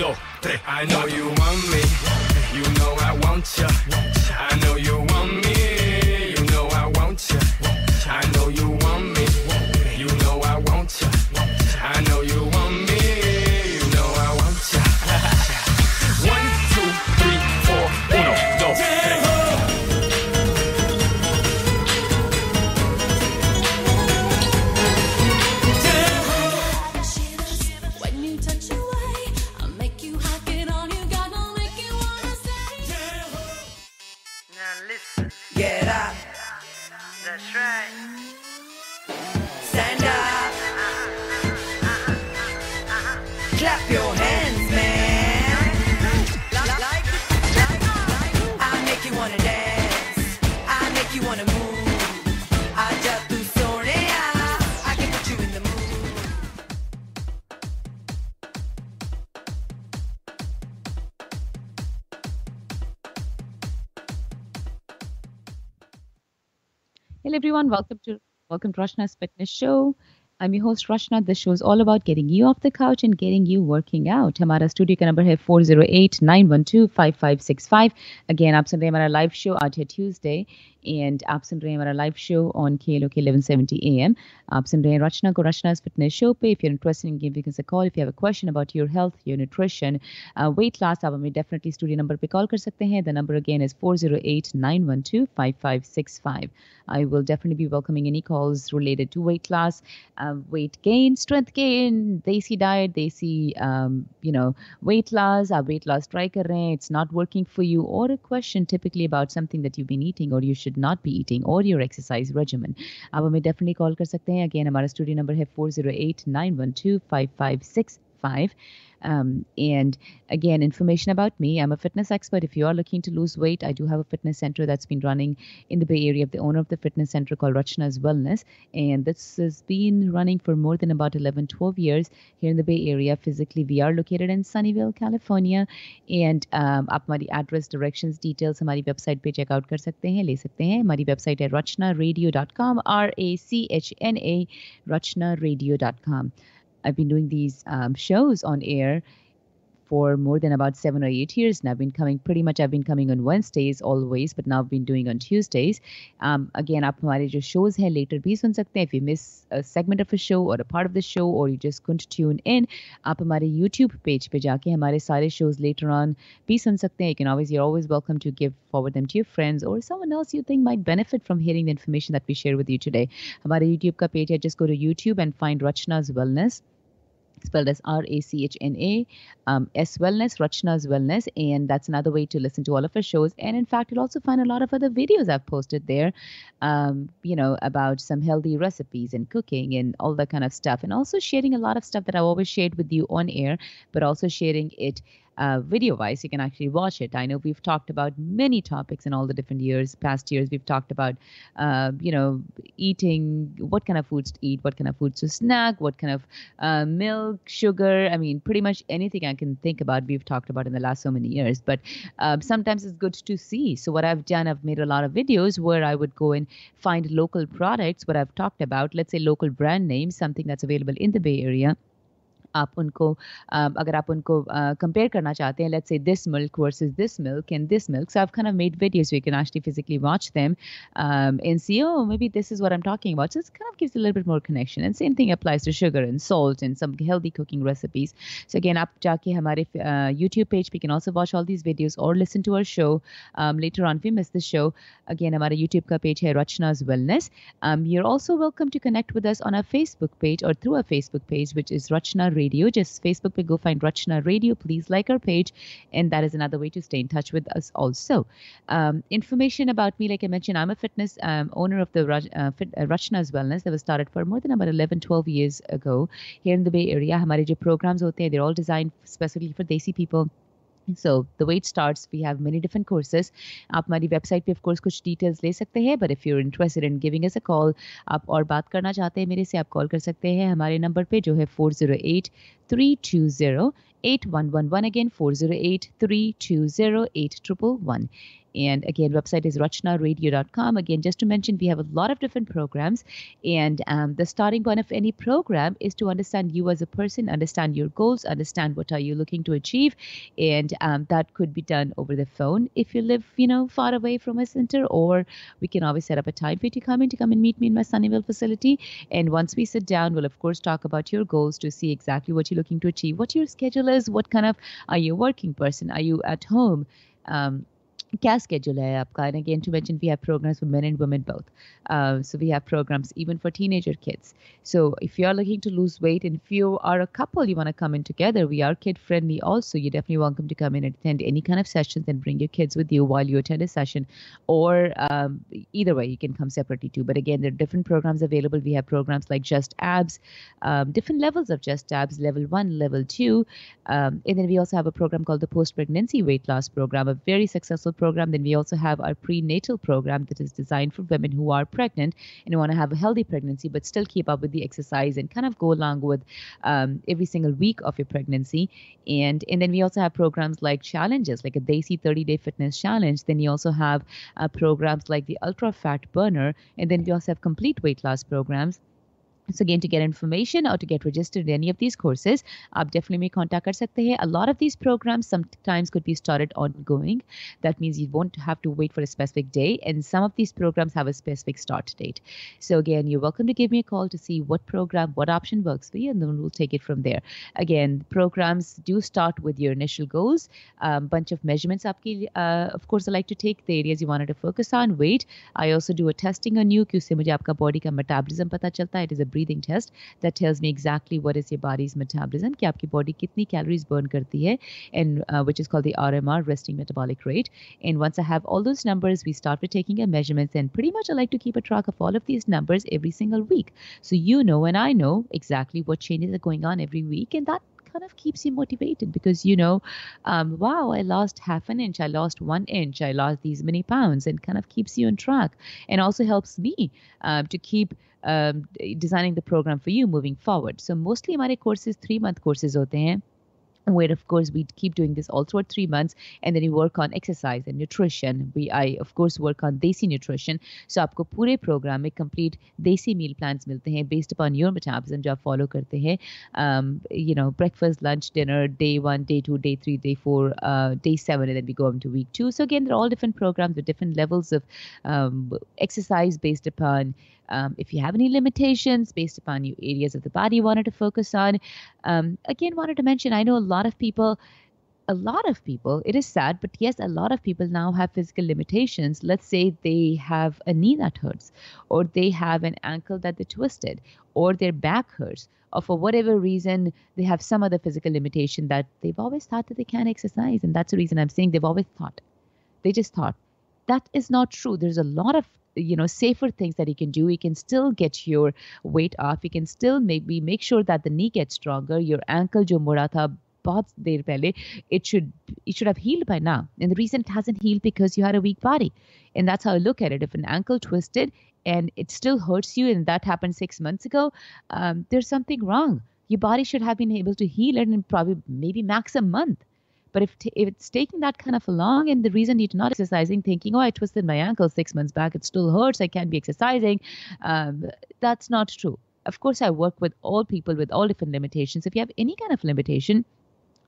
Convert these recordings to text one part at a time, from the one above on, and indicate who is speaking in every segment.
Speaker 1: dos, tres. I know you want me, you know I want ya. I know you want
Speaker 2: everyone. Welcome to welcome to Rachna's Fitness Show. I'm your host Rashna. This show is all about getting you off the couch and getting you working out. हमारा studio का number है 408-912-5565. Again, आप सुन रहे live show live here Tuesday and आप सुन रहे हैं हमारा लाइव शो ऑन के एल ओके 1170 AM. आप सुन रहे हैं रचना को रचना's fitness show पे. If you're interested in giving us a call, if you have a question about your health, your nutrition, uh, weight loss, आप हमें definitely studio number पे call कर सकते हैं. The number again is 408-912-5565. I will definitely be welcoming any calls related to weight loss, uh, weight gain, strength gain, desi diet, desi, um, you know, weight loss, आप weight loss try कर रहे हैं, it's not working for you, or a question typically about something that you've been eating or you should not be eating, or your exercise regimen. आप हमें definitely call कर सकते हैं. Again, हमारा studio number है 408-912-5565. Um, and again, information about me. I'm a fitness expert. If you are looking to lose weight, I do have a fitness center that's been running in the Bay Area. The owner of the fitness center called Rachna's Wellness. And this has been running for more than about 11, 12 years here in the Bay Area. Physically, we are located in Sunnyvale, California. And um, आप हमारी address directions details हमारी website पे checkout कर सकते हैं ले सकते हैं हमारी वेबसाइट है रचना radio dot com R A C H N A Rachna radio dot com I've been doing these um, shows on air for more than about seven or eight years and I've been coming pretty much I've been coming on Wednesdays always but now I've been doing on Tuesdays um, again आप हमारे जो shows हैं later भी सुन सकते हैं if you miss a segment of a show or a part of the show or you just couldn't tune in आप हमारे YouTube page पे जाके हमारे सारे shows later on भी सुन सकते हैं you can always you're always welcome to give forward them to your friends or someone else you think might benefit from hearing the information that we share with you today हमारे YouTube का page है just go to YouTube and find Rachna's Wellness spelled as R A C H N A, um, S Wellness, Rachna's Wellness. And that's another way to listen to all of our shows. And in fact, you'll also find a lot of other videos I've posted there, um, you know, about some healthy recipes and cooking and all that kind of stuff. And also sharing a lot of stuff that I've always shared with you on air, but also sharing it uh, video wise. You can actually watch it. I know we've talked about many topics in all the different years, past years. We've talked about, uh, you know, eating, what kind of foods to eat, what kind of foods to snack, what kind of uh, milk, sugar. I mean, pretty much anything I can think about, we've talked about in the last so many years. But um, sometimes it's good to see. So, what I've done, I've made a lot of videos where I would go and find local products, what I've talked about, let's say local brand names, something that's available in the Bay Area आप उनको अगर आप उनको compare करना चाहते हैं let's say this milk versus this milk and this milk so can made videos we can आशली physically watch them in C O maybe this is what I'm talking about it's can gives little more connection and same thing applies to sugar and salt and some healthy cooking recipes so again आप जाके हमारे YouTube page पर can also watch all these videos और listen to our show later on we miss this show again हमारे YouTube का page है Rachna's wellness you are also welcome to connect with us on a Facebook page और through a Facebook page which is Rachna Radio. Just Facebook पे go find Rachna Radio. Please like our page, and that is another way to stay in touch with us also. Um, information about me, like I mentioned, I'm a fitness um, owner of the Raj, uh, Fit, uh, Rachna's Wellness that was started for more than about 11, 12 years ago here in the Bay Area. हमारे जो programs होते हैं, they're all designed specifically for Desi people. So the wait start we have many different courses आप हमारी website पे of course कुछ details ले सकते हैं but if you're interested in giving us a call आप और बात करना चाहते हैं मेरे से, आप कॉल कर सकते हैं। हमारे नंबर पर जो है four zero eight 320 8111. Again, 408 320 8111. And again, website is rachnaradio.com. Again, just to mention, we have a lot of different programs. And um, the starting point of any program is to understand you as a person, understand your goals, understand what are you looking to achieve. And um, that could be done over the phone if you live, you know, far away from a center, or we can always set up a time for you to come in to come and meet me in my Sunnyvale facility. And once we sit down, we'll of course talk about your goals to see exactly what you're looking to achieve, what your schedule is, what kind of are you a working person, are you at home? Um, क्या schedule है आपका and again to mention we have programs for men and women both uh, so we have programs even for teenager kids so if you're looking to lose weight and if you are a couple you want to come in together we are kid friendly also you're definitely welcome to come in and attend any kind of sessions and bring your kids with you while you attend a session or um, either way you can come separately too but again there are different programs available we have programs like just abs um, different levels of just abs level one level two um, and then we also have a program called the post pregnancy weight loss program a very successful program. Then we also have our prenatal program that is designed for women who are pregnant and want to have a healthy pregnancy, but still keep up with the exercise and kind of go along with um, every single week of your pregnancy. And and then we also have programs like challenges, like a Desi 30 Day Fitness Challenge. Then you also have uh, programs like the Ultra Fat Burner, and then we also have complete weight loss programs. So again, to get information or to get registered in any of these courses, आप definitely may contact कर सकते हैं. A lot of these programs sometimes could be started ongoing. That means you won't have to wait for a specific day, and some of these programs have a specific start date. So again, you're welcome to give me a call to see what program, what option works for you, and then we'll take it from there. Again, programs do start with your initial goals, um, bunch of measurements. आपकी, uh, of course, I like to take the areas you wanted to focus on. Weight. I also do a testing on you, कि उससे मुझे आपका body का metabolism पता चलता है. It is a breathing test that tells me exactly what is your body's metabolism कि आपकी body कितनी calories burn करती है and uh, which is called the RMR resting metabolic rate and once I have all those numbers we start with taking a measurements and pretty much I like to keep a track of all of these numbers every single week so you know and I know exactly what changes are going on every week and that kind of keeps you motivated because you know um, wow i lost half an inch i lost one inch i lost these many pounds and kind of keeps you on track and also helps me um, to keep um, designing the program for you moving forward so mostly हमारे courses three month courses होते हैं where of course we keep doing this all throughout three months and then you work on exercise and nutrition we i of course work on desi nutrition so आपको पूरे program में complete desi meal plans मिलते हैं based upon your metabolism जो आप follow करते हैं um, you know breakfast lunch dinner day one day two day three day four uh, day seven and then we go on to week two so again they're all different programs with different levels of um, exercise based upon um, if you have any limitations based upon you areas of the body you wanted to focus on um, again wanted to mention i know a lot of people a lot of people it is sad but yes a lot of people now have physical limitations. Let's say they have a knee that hurts or they have an ankle that they twisted or their back hurts or for whatever reason they have some other physical limitation that they've always thought that they can't exercise and that's the reason i'm saying they've always thought. They just thought. That is not true. There's a lot of you know safer things that you can do. You can still get your weight off. You can still maybe make sure that the knee gets stronger. Your ankle jo mura tha der pehle it should it should have healed by now. And the reason it hasn't healed because you had a weak body. And that's how i look at it. If an ankle twisted and it still hurts you and that happened six months ago um, there's something wrong. Your body should have been able to heal it in probably maybe max a month but if, t- if it's taking that kind of long and the reason you're not exercising, thinking, oh, I twisted my ankle six months back, it still hurts, I can't be exercising, um, that's not true. Of course, I work with all people with all different limitations. If you have any kind of limitation,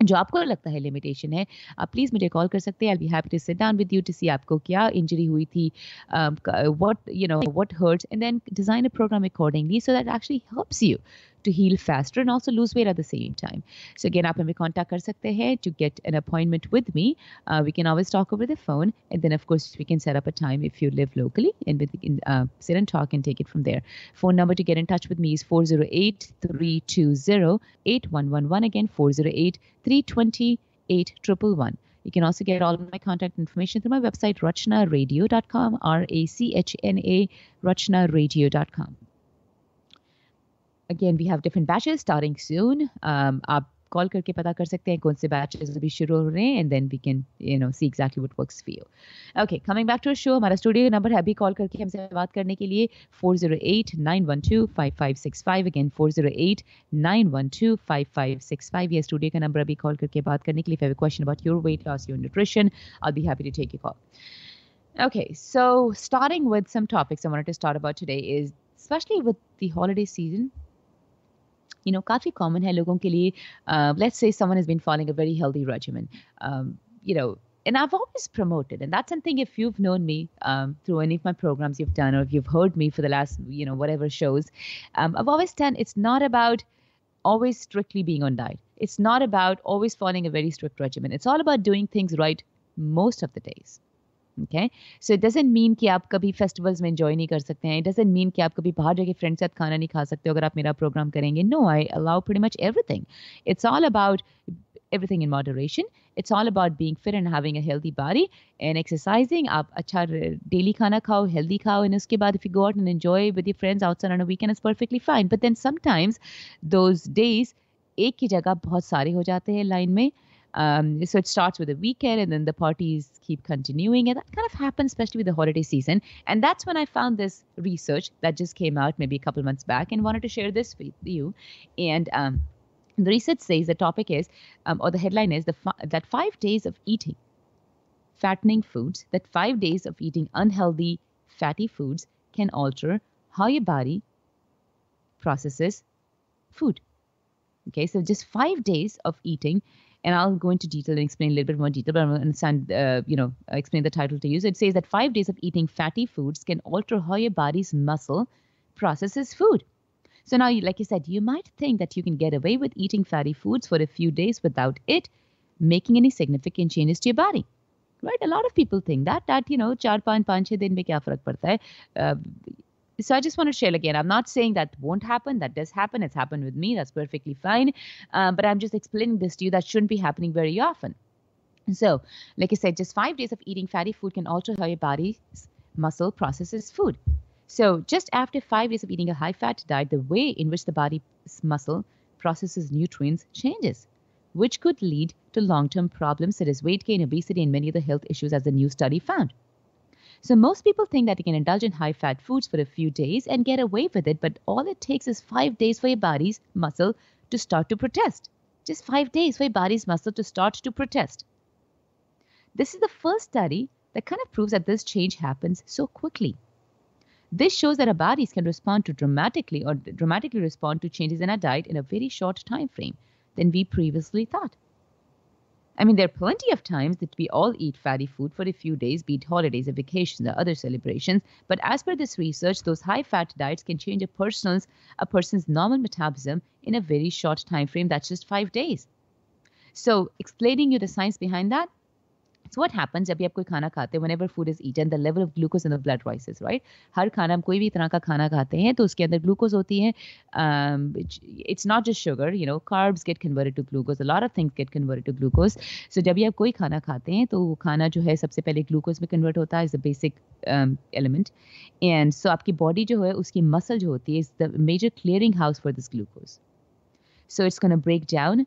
Speaker 2: जो आपको लगता है limitation है आप please मुझे call कर सकते हैं I be happy to sit down with you to see आपको क्या इंजरी हुई थी what you know what hurts and then design a programme accordingly so that actually helps you to heal faster and also lose weight at the same time. So again, you can be contact कर सकते हैं to get an appointment with me. Uh, we can always talk over the phone, and then of course we can set up a time if you live locally and with, uh, sit and talk and take it from there. Phone number to get in touch with me is 408-320-8111. Again, 408-320-8111. You can also get all of my contact information through my website, rachnaradio.com, R-A-C-H-N-A, rachnaradio.com Again, we have different batches starting soon. Um, आप call करके पता कर सकते हैं कौन से batches अभी शुरू हो रहे हैं and then we can you know C exactly what works for you okay coming back to show हमारा स्टूडियो नंबर है अभी कॉल करके हमसे बात करने के लिए 408-912-5565 अगेन 408-912-5565 ये स्टूडियो का नंबर अभी कॉल करके बात करने के लिए if you have a question about your weight loss your nutrition I'll be happy to take your call Okay, so starting with some topics I wanted to start about today is especially with the holiday season. You know, काफी common है लोगों के लिए. Uh, let's say someone has been following a very healthy regimen. Um, you know, and I've always promoted, and that's something if you've known me um, through any of my programs you've done, or if you've heard me for the last, you know, whatever shows, um, I've always done. It's not about always strictly being on diet. It's not about always following a very strict regimen. It's all about doing things right most of the days. Okay so it doesn't mean कि आप कभी festivals में enjoy नहीं कर सकते हैं. It doesn't mean कि आप कभी बाहर जाके फ्रेंड्स के साथ खाना नहीं खा सकते हो अगर आप मेरा प्रोग्राम करेंगे. No I allow pretty much everything it's all about everything in moderation it's all about being fit and having a body and exercising आप अच्छा डेली खाना खाओ हेल्दी खाओ एंड उसके बाद if you go out and enjoy with your friends outside on weekend is perfectly fine but then sometimes those days एक ही जगह बहुत सारे हो जाते हैं लाइन में. Um, so it starts with a weekend and then the parties keep continuing. And that kind of happens, especially with the holiday season. And that's when I found this research that just came out maybe a couple months back and wanted to share this with you. And um, the research says the topic is, um, or the headline is, the that five days of eating fattening foods, that five days of eating unhealthy fatty foods can alter how your body processes food. Okay, so just five days of eating and I'll go into detail and explain a little bit more detail, but I'm going to understand, uh, you know, uh, explain the title to you. So it says that five days of eating fatty foods can alter how your body's muscle processes food. So now, like you said, you might think that you can get away with eating fatty foods for a few days without it making any significant changes to your body. Right? A lot of people think that, that, you know, 4, 5, 5, 6 din mein kya farak padta hai. Uh, so I just want to share again. I'm not saying that won't happen. That does happen. It's happened with me. That's perfectly fine. Um, but I'm just explaining this to you. That shouldn't be happening very often. So, like I said, just five days of eating fatty food can alter how your body's muscle processes food. So, just after five days of eating a high fat diet, the way in which the body's muscle processes nutrients changes, which could lead to long term problems such as weight gain, obesity, and many other health issues, as the new study found. So most people think that you can indulge in high fat foods for a few days and get away with it, but all it takes is five days for your body's muscle to start to protest. Just five days for your body's muscle to start to protest. This is the first study that kind of proves that this change happens so quickly. This shows that our bodies can respond to dramatically or dramatically respond to changes in our diet in a very short time frame than we previously thought. I mean, there are plenty of times that we all eat fatty food for a few days, be it holidays or vacations or other celebrations. But as per this research, those high-fat diets can change a person's a person's normal metabolism in a very short time frame. That's just five days. So, explaining you the science behind that. So what happens जब भी आप कोई खाना खाते हैं whenever food is eaten the level of glucose in the blood rises right हर खाना, हम कोई भी तरह का खाना खाते हैं तो उसके अंदर ग्लूकोज होती है it's not just sugar you know carbs get convert to glucose lot of things get convert to glucose so जब भी आप कोई खाना खाते हैं तो वो खाना जो है, सबसे पहले ग्लूकोज में कन्वर्ट होता है is a basic element and so आपकी बॉडी जो है, उसकी मसल जो होती है is the major clearing house for this glucose so it's can break down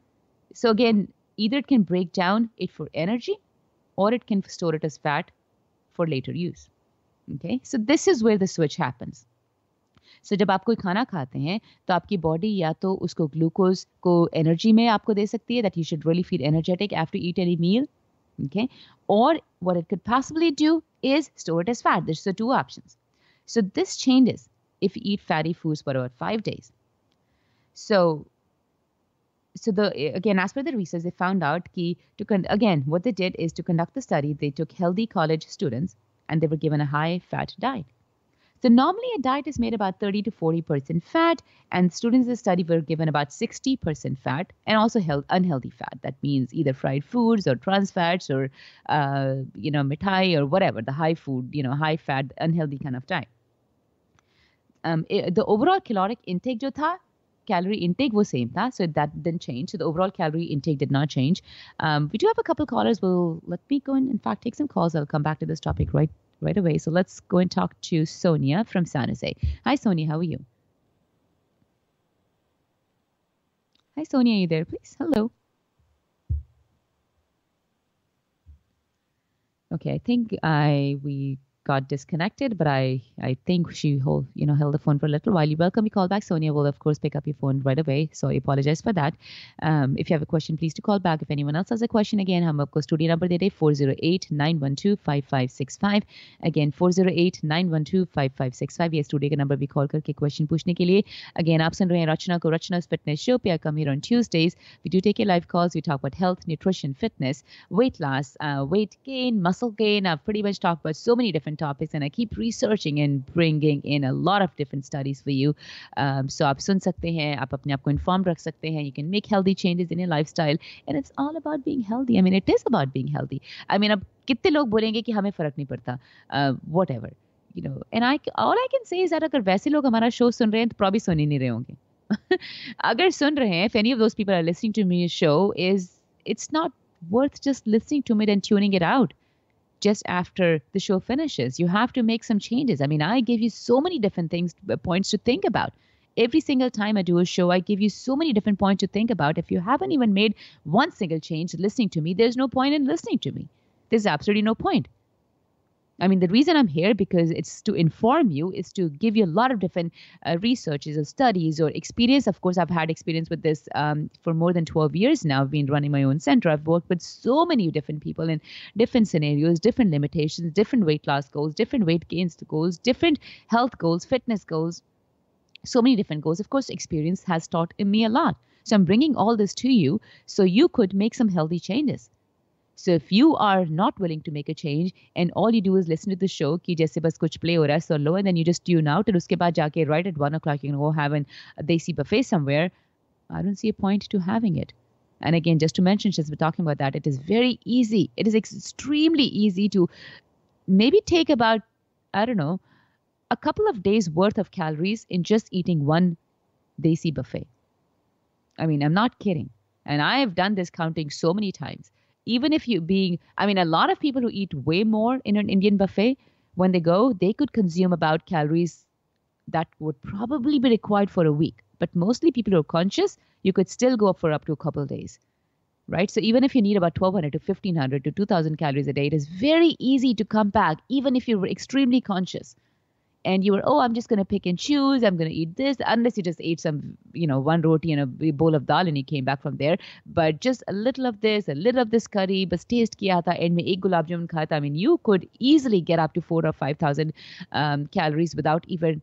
Speaker 2: so again either it can break down it for energy or it can store it as fat for later use. Okay, so this is where the switch happens. So जब आप कोई खाना खाते हैं तो आपकी body या तो उसको ग्लूकोज को एनर्जी में आपको दे सकती है that you should really feel energetic after you eat any meal. Okay, or what it could possibly do is store it as fat. There's the two options. So this changes if you eat fatty foods for about five days. So so the again as per the research they found out ki to con- again what they did is to conduct the study. They took healthy college students and they were given a high fat diet. So normally a diet is made about 30 to 40 percent fat and students in the study were given about 60 percent fat and also health, unhealthy fat. That means either fried foods or trans fats or uh, you know mithai or whatever the high food you know high fat unhealthy kind of diet. Um, the overall caloric intake jo tha calorie intake was same tha, so that didn't change. So the overall calorie intake did not change. Um, we do have a couple callers. We'll let me go and in fact take some calls. I'll come back to this topic right right away. So let's go and talk to sonia from san jose. Hi sonia. How are you? Hi, Sonia. Are you there, please? Hello. Okay, I think I we got disconnected, but I I think she hold you know held the phone for a little while. You welcome your call back, Sonia. will of course pick up your phone right away. So I apologize for that. Um, if you have a question, please to call back. If anyone else has a question, again, हम आपको studio number दे रहे 408-912-5565 again 408-912-5565 ये studio का number भी call करके question पूछने के लिए अगेन आप सुन रहे हैं रचना को रचना's fitness show पे I come here on Tuesdays we do take your live calls we talk about health nutrition fitness weight loss uh, weight gain muscle gain I've pretty much talked about so many different topics and I keep researching and bringing in a lot of different studies for you um, so आप सुन सकते हैं आप अपने आप को informed रख सकते हैं you can make healthy changes in your lifestyle and it's all about being healthy I mean it is about being healthy I mean अब कितने लोग बोलेंगे कि हमें फर्क नहीं पड़ता what ever you know and I all I can say is that अगर वैसे लोग हमारा शो सुन रहे हैं तो प्रॉब्ली सुन ही नहीं रहे होंगे अगर सुन रहे हैं if any of those people are listening to me show is it's not worth just listening to it and tuning it out just after the show finishes. You have to make some changes. I mean i give you so many different things uh, points to think about. Every single time i do a show i give you so many different points to think about. If you haven't even made one single change listening to me there's no point in listening to me. There's absolutely no point I mean, the reason I'm here because it's to inform you, is to give you a lot of different uh, researches or studies or experience. Of course, I've had experience with this um, for more than 12 years now. I've been running my own center. I've worked with so many different people in different scenarios, different limitations, different weight loss goals, different weight gains goals, different health goals, fitness goals, so many different goals. Of course, experience has taught me a lot. So I'm bringing all this to you so you could make some healthy changes. So if you are not willing to make a change and all you do is listen to the show कि जैसे बस कुछ play हो रहा है सुन लो and then you just tune out and उसके बाद जाके right at one o'clock you can go have an, a desi buffet somewhere, I don't see a point to having it. And again, just to mention, since we're talking about that, it is very easy. It is extremely easy to maybe take about, I don't know, a couple of days worth of calories in just eating one desi buffet. I mean, I'm not kidding. And I have done this counting so many times even if you being i mean a lot of people who eat way more in an indian buffet when they go they could consume about calories that would probably be required for a week. But mostly people who are conscious you could still go up for up to a couple days right? So even if you need about 1200 to 1500 to 2000 calories a day it is very easy to come back even if you're extremely conscious and you were oh i'm just going to pick and choose. I'm going to eat this unless you just ate some you know one roti and a bowl of dal and you came back from there. But just a little of this a little of this curry but taste kiya tha and mein ek gulab jamun tha. i mean you could easily get up to 4 or 5000 um, calories without even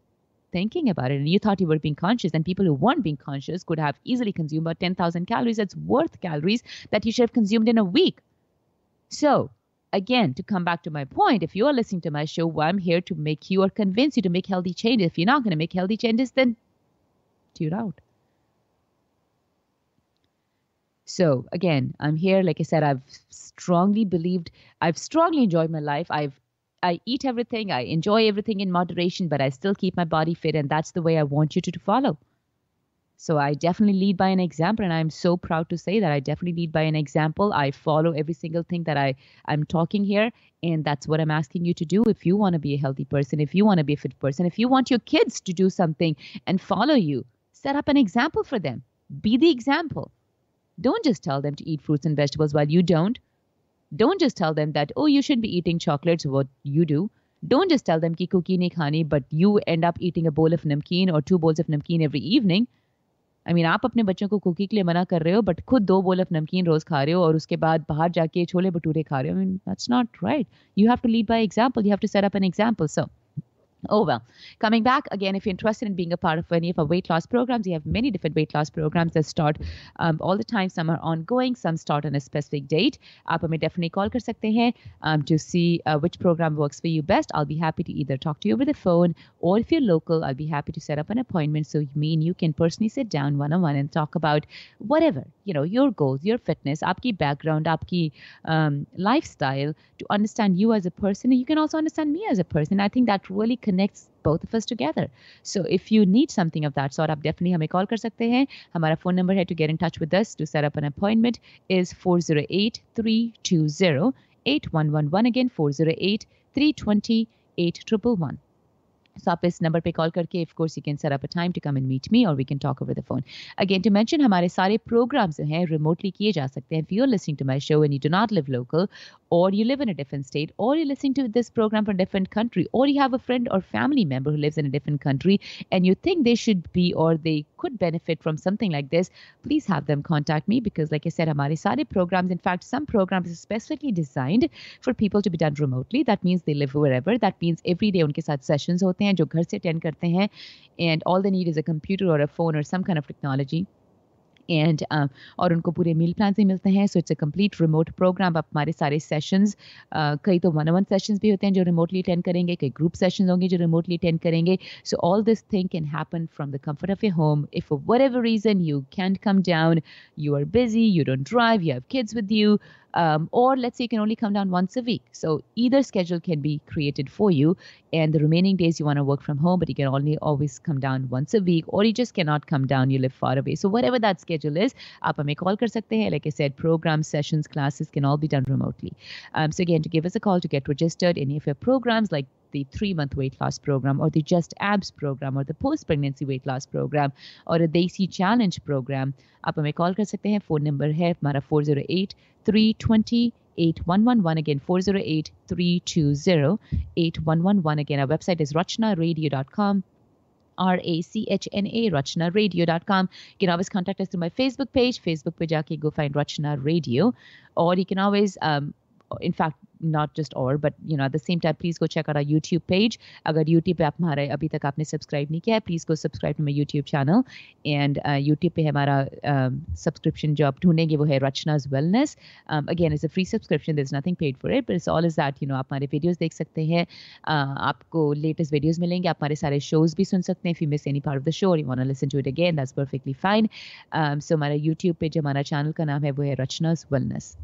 Speaker 2: thinking about it. And you thought you were being conscious and people who weren't being conscious could have easily consumed about 10000 calories. That's worth calories that you should have consumed in a week. So again, to come back to my point, if you are listening to my show, well, I'm here to make you or convince you to make healthy changes. If you're not going to make healthy changes, then tune out. So again, I'm here. Like I said, I've strongly believed, I've strongly enjoyed my life. I've I eat everything, I enjoy everything in moderation, but I still keep my body fit, and that's the way I want you to, to follow. So I definitely lead by an example, and I'm so proud to say that I definitely lead by an example. I follow every single thing that I I'm talking here, and that's what I'm asking you to do. If you want to be a healthy person, if you want to be a fit person, if you want your kids to do something and follow you, set up an example for them. Be the example. Don't just tell them to eat fruits and vegetables while you don't. Don't just tell them that oh you should be eating chocolates what you do. Don't just tell them ki cookie nahi khani, but you end up eating a bowl of namkeen or two bowls of namkeen every evening I mean आप अपने बच्चों को cookie के लिए मना कर रहे हो बट खुद दो बोल ऑफ़ नमकीन रोज खा रहे हो और उसके बाद बाहर जाके छोले भटूरे खा रहे हो। I mean that's not right you have to lead by example you have to set up an example so Oh, well. Coming back, again, if you're interested in being a part of any of our weight loss programs, we have many different weight loss programs that start um, all the time. Some are ongoing, some start on a specific date. आप हमें definitely call कर सकते हैं um, to see uh, which program works for you best. I'll be happy to either talk to you over the phone or if you're local, I'll be happy to set up an appointment so me and you can personally sit down one-on-one and talk about whatever, you know, your goals, your fitness, आपकी background, आपकी um, lifestyle to understand you as a person. And you can also understand me as a person. I think that really connects both of us together. So if you need something of that sort, आप definitely हमें call कर सकते हैं. हमारा phone number है to get in touch with us to set up an appointment is 408-320-8111 again 408-320-8111. So आप इस number पे कॉल करके of course you can set up a time to come and meet me or we can talk over the phone. Again to mention हमारे सारे programs जो हैं remotely किए जा सकते हैं. If you're listening to my show and you do not live local or you live in a different state, or you're listening to this program from a different country, or you have a friend or family member who lives in a different country and you think they should be or they could benefit from something like this, please have them contact me because, like I said, Hamari Sare programs, in fact, some programs are specifically designed for people to be done remotely. That means they live wherever. That means every day unke saath sessions hote hain jo ghar se attend karte hain and all they need is a computer or a phone or some kind of technology. And और उनको पूरे meal plan से मिलते हैं so it's a complete remote program आप हमारे सारे sessions कई तो वन वन सेशंस भी होते हैं जो रिमोटली अटेंड करेंगे, कई ग्रुप सेशंस होंगे जो रिमोटली अटेंड करेंगे. So all this thing can happen from the comfort of a home if for whatever reason you can come down you are busy you don't drive you have kids with you um, or let's say you can only come down once a week so either schedule can be created for you and the remaining days you want to work from home but you can only always come down once a week or you just cannot come down you live far away so whatever that schedule is आप हमें call कर सकते हैं like I said programs sessions classes can all be done remotely um, so again to give us a call to get registered any of your programs like the three month weight loss program or the just abs program or the post pregnancy weight loss program or a desi challenge program आप हमें call कर सकते हैं phone number है हमारा four zero eight three twenty eight one one one again four zero eight three to zero eight one one one again our website is rachnaradio.com R A C H N A, RachnaRadio.com. You can always contact us through my Facebook page, Facebook पे जाके go find Rachna Radio. Or you can always, um, in fact, not just or, but you know, at the same time, please go check out our YouTube page. अगर YouTube पे आप हमारा अभी तक आपने subscribe नहीं किया है please go subscribe to my YouTube channel and uh, YouTube पे हमारा um, subscription जो आप ढूंढेंगे वो है Rachna's Wellness. Um, again, it's a free subscription. There's nothing paid for it, but it's all is that you know आप हमारे videos देख सकते हैं uh, आपको latest videos मिलेंगे आप हमारे सारे shows भी सुन सकते हैं if you miss any part of the show or you want to listen to it again that's perfectly fine. Um, so हमारा YouTube पे जो हमारा channel का नाम है वो है Rachna's Wellness.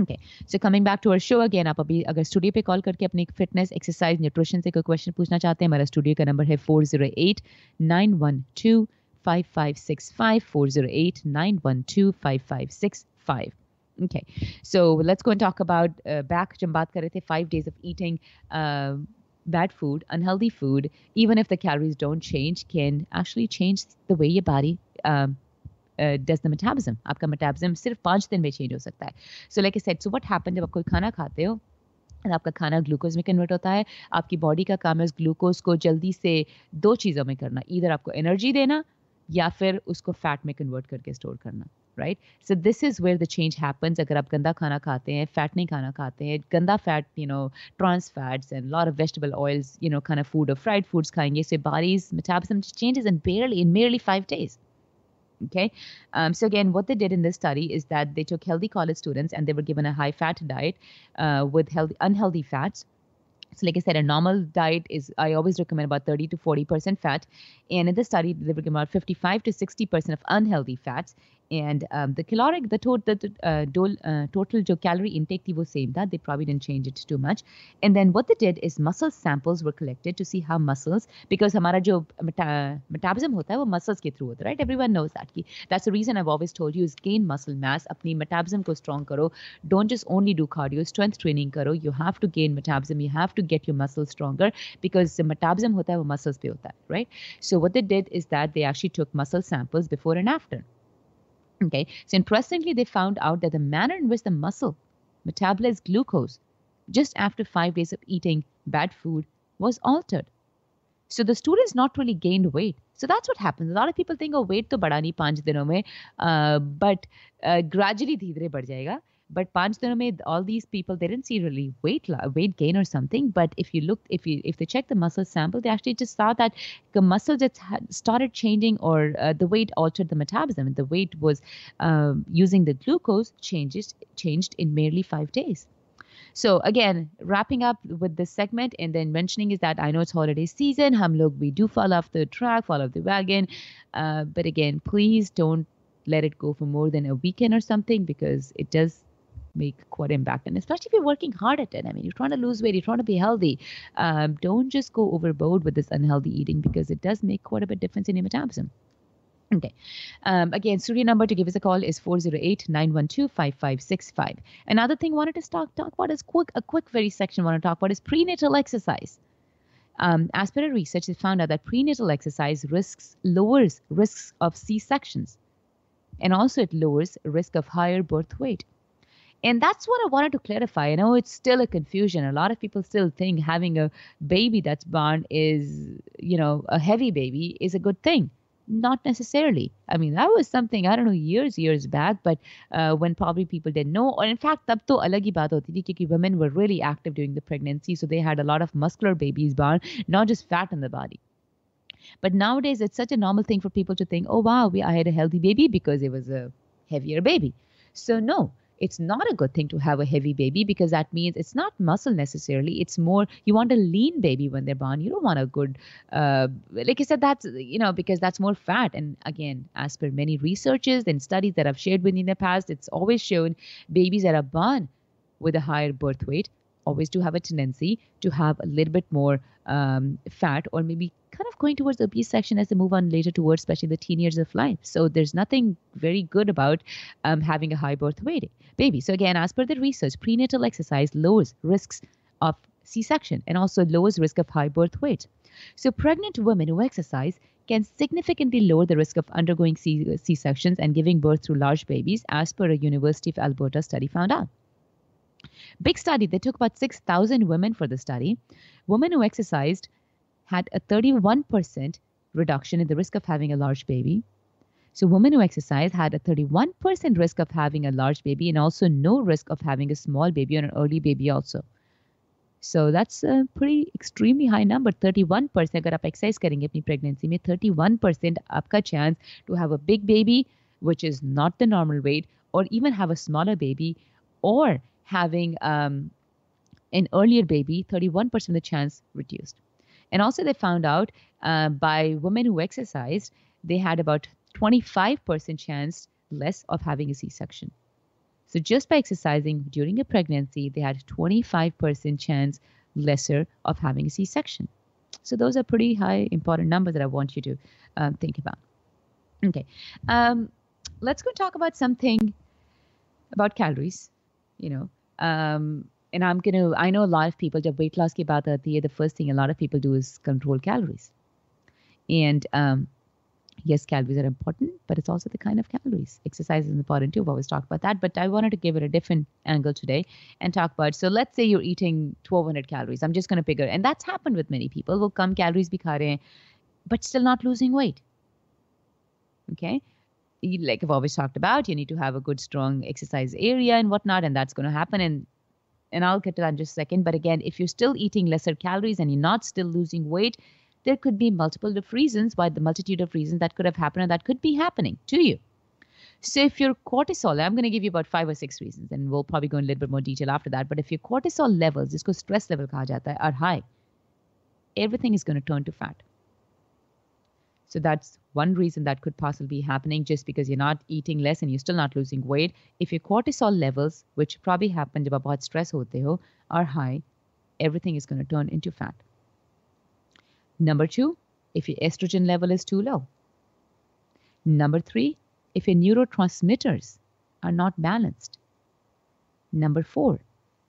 Speaker 2: Okay so coming back to our show again आप अभी अगर स्टूडियो पे कॉल करके अपनी फिटनेस एक्सरसाइज न्यूट्रिशन से कोई क्वेश्चन पूछना चाहते हैं हमारा स्टूडियो का नंबर है four zero eight nine one two five five six five four zero eight nine one two five five six five Okay, so let's go and talk about uh, जब बात कर रहे थे five days of eating uh, bad food, unhealthy food, even if the calories don't change, can actually change the way your body um, uh, does the आपका metabolism सिर्फ़ पाँच दिन में चेंज हो सकता है. So like I said, so what happened जब आप कोई खाना खाते हो आपका खाना ग्लूकोज में कन्वर्ट होता है आपकी बॉडी का काम है उस ग्लूकोज को जल्दी से दो चीज़ों में करना इधर आपको एनर्जी देना या फिर उसको फैट में कन्वर्ट करके स्टोर करना right so this is where the change happens अगर आप गंदा खाना खाते हैं फैट नहीं खाना खाते हैं गंदा fat you know trans fats and lot of vegetable oils you know खाना फ़ूड और फ्राइड फूड्स खाएँगे so bodies metabolism changes in barely in merely five days Okay. Um, so again, what they did in this study is that they took healthy college students and they were given a high fat diet uh, with healthy, unhealthy fats. So like I said, a normal diet is, I always recommend about 30 to 40% fat. And in this study, they were given about 55 to 60% of unhealthy fats and um, the caloric the, tot- the uh, uh, total jo calorie intake was wo same That they probably didn't change it too much. And then what they did is muscle samples were collected to see how muscles because hamara jo meta- metabolism hota hai wo muscles ke through hota right? Everyone knows that ki that's the reason i've always told you is gain muscle mass apni metabolism ko strong karo. Don't just only do cardio strength training karo. You have to gain metabolism you have to get your muscles stronger because the metabolism hota hai wo muscles pe hota hai right? So what they did is that they actually took muscle samples before and after. Okay, so interestingly, they found out that the manner in which the muscle metabolized glucose just after five days of eating bad food was altered. So the students not really gained weight. So that's what happens. A lot of people think, oh, weight to badani panch dino mein, uh, but uh, gradually dhidre bad jayega. But Panchdaname, all these people, they didn't see really weight weight gain or something. But if you look, if you if they checked the muscle sample, they actually just saw that the muscle just started changing, or uh, the weight altered the metabolism. The weight was um, using the glucose changes changed in merely five days. So again, wrapping up with this segment and then mentioning is that I know it's holiday season. Hamlog, we do fall off the track, fall off the wagon. Uh, but again, please don't let it go for more than a weekend or something because it does make quite impact and especially if you're working hard at it i mean you're trying to lose weight you're trying to be healthy um, don't just go overboard with this unhealthy eating because it does make quite a bit difference in your metabolism Okay. Um, again, studio number to give us a call is 408-912-5565. Another thing wanted to talk, talk about is quick, a quick very section want to talk about is prenatal exercise. Um, as per research, they found out that prenatal exercise risks lowers risks of C-sections, and also it lowers risk of higher birth weight. And that's what I wanted to clarify. I know it's still a confusion. A lot of people still think having a baby that's born is, you know, a heavy baby is a good thing. Not necessarily. I mean, that was something, I don't know, years, years back, but uh, when probably people didn't know. Or in fact, tab to alag hi baat women were really active during the pregnancy. So they had a lot of muscular babies born, not just fat in the body. But nowadays, it's such a normal thing for people to think, oh, wow, we, I had a healthy baby because it was a heavier baby. So, no, it's not a good thing to have a heavy baby because that means it's not muscle necessarily. It's more, you want a lean baby when they're born. You don't want a good, uh, like I said, that's, you know, because that's more fat. And again, as per many researchers and studies that I've shared with you in the past, it's always shown babies that are born with a higher birth weight always do have a tendency to have a little bit more um, fat or maybe kind of going towards the obese section as they move on later towards especially the teen years of life. So there's nothing very good about um, having a high birth weight baby. So again, as per the research, prenatal exercise lowers risks of C-section and also lowers risk of high birth weight. So pregnant women who exercise can significantly lower the risk of undergoing C- C-sections and giving birth to large babies, as per a University of Alberta study found out. Big study. They took about 6,000 women for the study. Women who exercised had a 31% reduction in the risk of having a large baby. So, women who exercise had a 31% risk of having a large baby and also no risk of having a small baby or an early baby, also. So that's a pretty extremely high number. 31% अगर आप exercise करेंगे अपनी pregnancy में 31% आपका chance to have a big baby, which is not the normal weight, or even have a smaller baby, or having um, an earlier baby, 31% of the chance reduced. and also, they found out uh, by women who exercised, they had about 25% chance less of having a C section. So, just by exercising during a pregnancy, they had 25% chance lesser of having a C section. So, those are pretty high, important numbers that I want you to um, think about. Okay. Um, let's go talk about something about calories you know um, and i'm going to i know a lot of people jab weight loss ki baat aati hai the first thing a lot of people do is control calories. And um, yes calories are important but it's also the kind of calories. Exercise is important too. I've always talked about that but i wanted to give it a different angle today and talk about so let's say you're eating 1200 calories. I'm just going to figure and that's happened with many people. Will come calories rahe but still not losing weight. Okay? Like I've always talked about, you need to have a good, strong exercise area and whatnot, and that's going to happen. And and I'll get to that in just a second. But again, if you're still eating lesser calories and you're not still losing weight, there could be multiple of reasons why the multitude of reasons that could have happened and that could be happening to you. So if your cortisol, I'm going to give you about five or six reasons, and we'll probably go in a little bit more detail after that. But if your cortisol levels, जिसको stress level कहा जाता है, are high, everything is going to turn to fat. So that's one reason that could possibly be happening just because you're not eating less and you're still not losing weight. If your cortisol levels, which probably happen जब आप बहुत stress होते हो, are high, everything is going to turn into fat. Number two, if your estrogen level is too low. Number three, if your neurotransmitters are not balanced. Number four,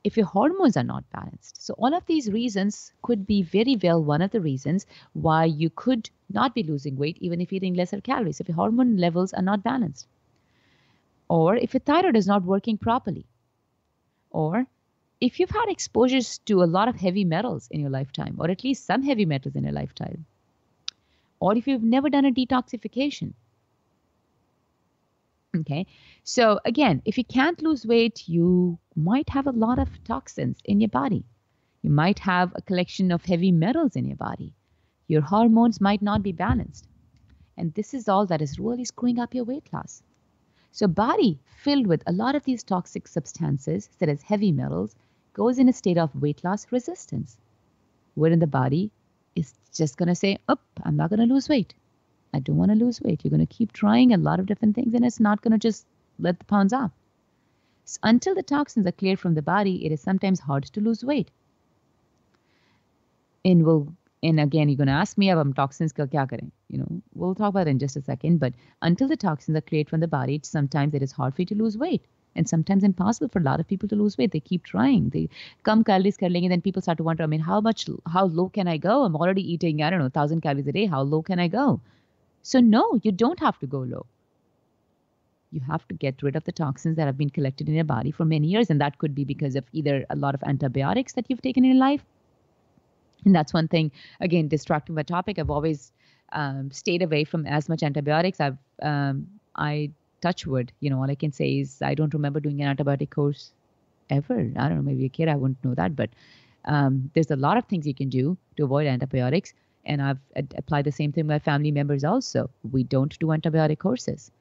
Speaker 2: if your hormones are not balanced. So, all of these reasons could be very well one of the reasons why you could not be losing weight even if eating lesser calories, if your hormone levels are not balanced. Or if your thyroid is not working properly. Or if you've had exposures to a lot of heavy metals in your lifetime, or at least some heavy metals in your lifetime. Or if you've never done a detoxification. Okay. So again, if you can't lose weight, you might have a lot of toxins in your body. You might have a collection of heavy metals in your body. Your hormones might not be balanced. And this is all that is really screwing up your weight loss. So body filled with a lot of these toxic substances, such as heavy metals, goes in a state of weight loss resistance, wherein the body is just going to say, "Up, I'm not going to lose weight. I don't want to lose weight." You're going to keep trying a lot of different things, and it's not going to just let the pounds off. So until the toxins are cleared from the body, it is sometimes hard to lose weight. And we'll and again, you're going to ask me about toxins? You know, we'll talk about it in just a second. But until the toxins are cleared from the body, sometimes it is hard for you to lose weight. and sometimes impossible for a lot of people to lose weight. They keep trying. They come calories kar and then people start to wonder, I mean, how much, how low can I go? I'm already eating, I don't know, thousand calories a day. How low can I go? So no, you don't have to go low. You have to get rid of the toxins that have been collected in your body for many years, and that could be because of either a lot of antibiotics that you've taken in your life. And that's one thing, again, distracting my topic. I've always um, stayed away from as much antibiotics. I've um, I touch wood. You know, all I can say is I don't remember doing an antibiotic course ever. I don't know, maybe a kid I wouldn't know that, but um, there's a lot of things you can do to avoid antibiotics, and I've applied the same thing with my family members also. We don't do antibiotic courses.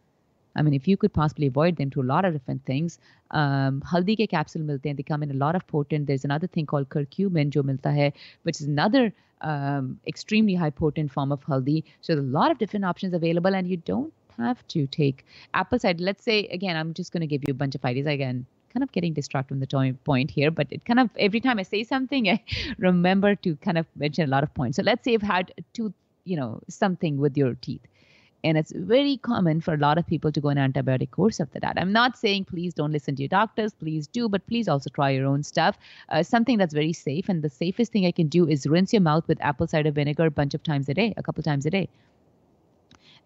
Speaker 2: I mean, if you could possibly avoid them to a lot of different things, um, haldi ke capsule milte hain. They come in a lot of potent. There's another thing called curcumin jo milta hai, which is another um, extremely high potent form of haldi. So there's a lot of different options available, and you don't have to take apple cider. Let's say again, I'm just going to give you a bunch of ideas again. Kind of getting distracted from the point here, but it kind of every time I say something, I remember to kind of mention a lot of points. So let's say you've had tooth, you know, something with your teeth and it's very common for a lot of people to go an antibiotic course after that. I'm not saying please don't listen to your doctors, please do, but please also try your own stuff. Uh, something that's very safe, and the safest thing I can do is rinse your mouth with apple cider vinegar a bunch of times a day, a couple times a day.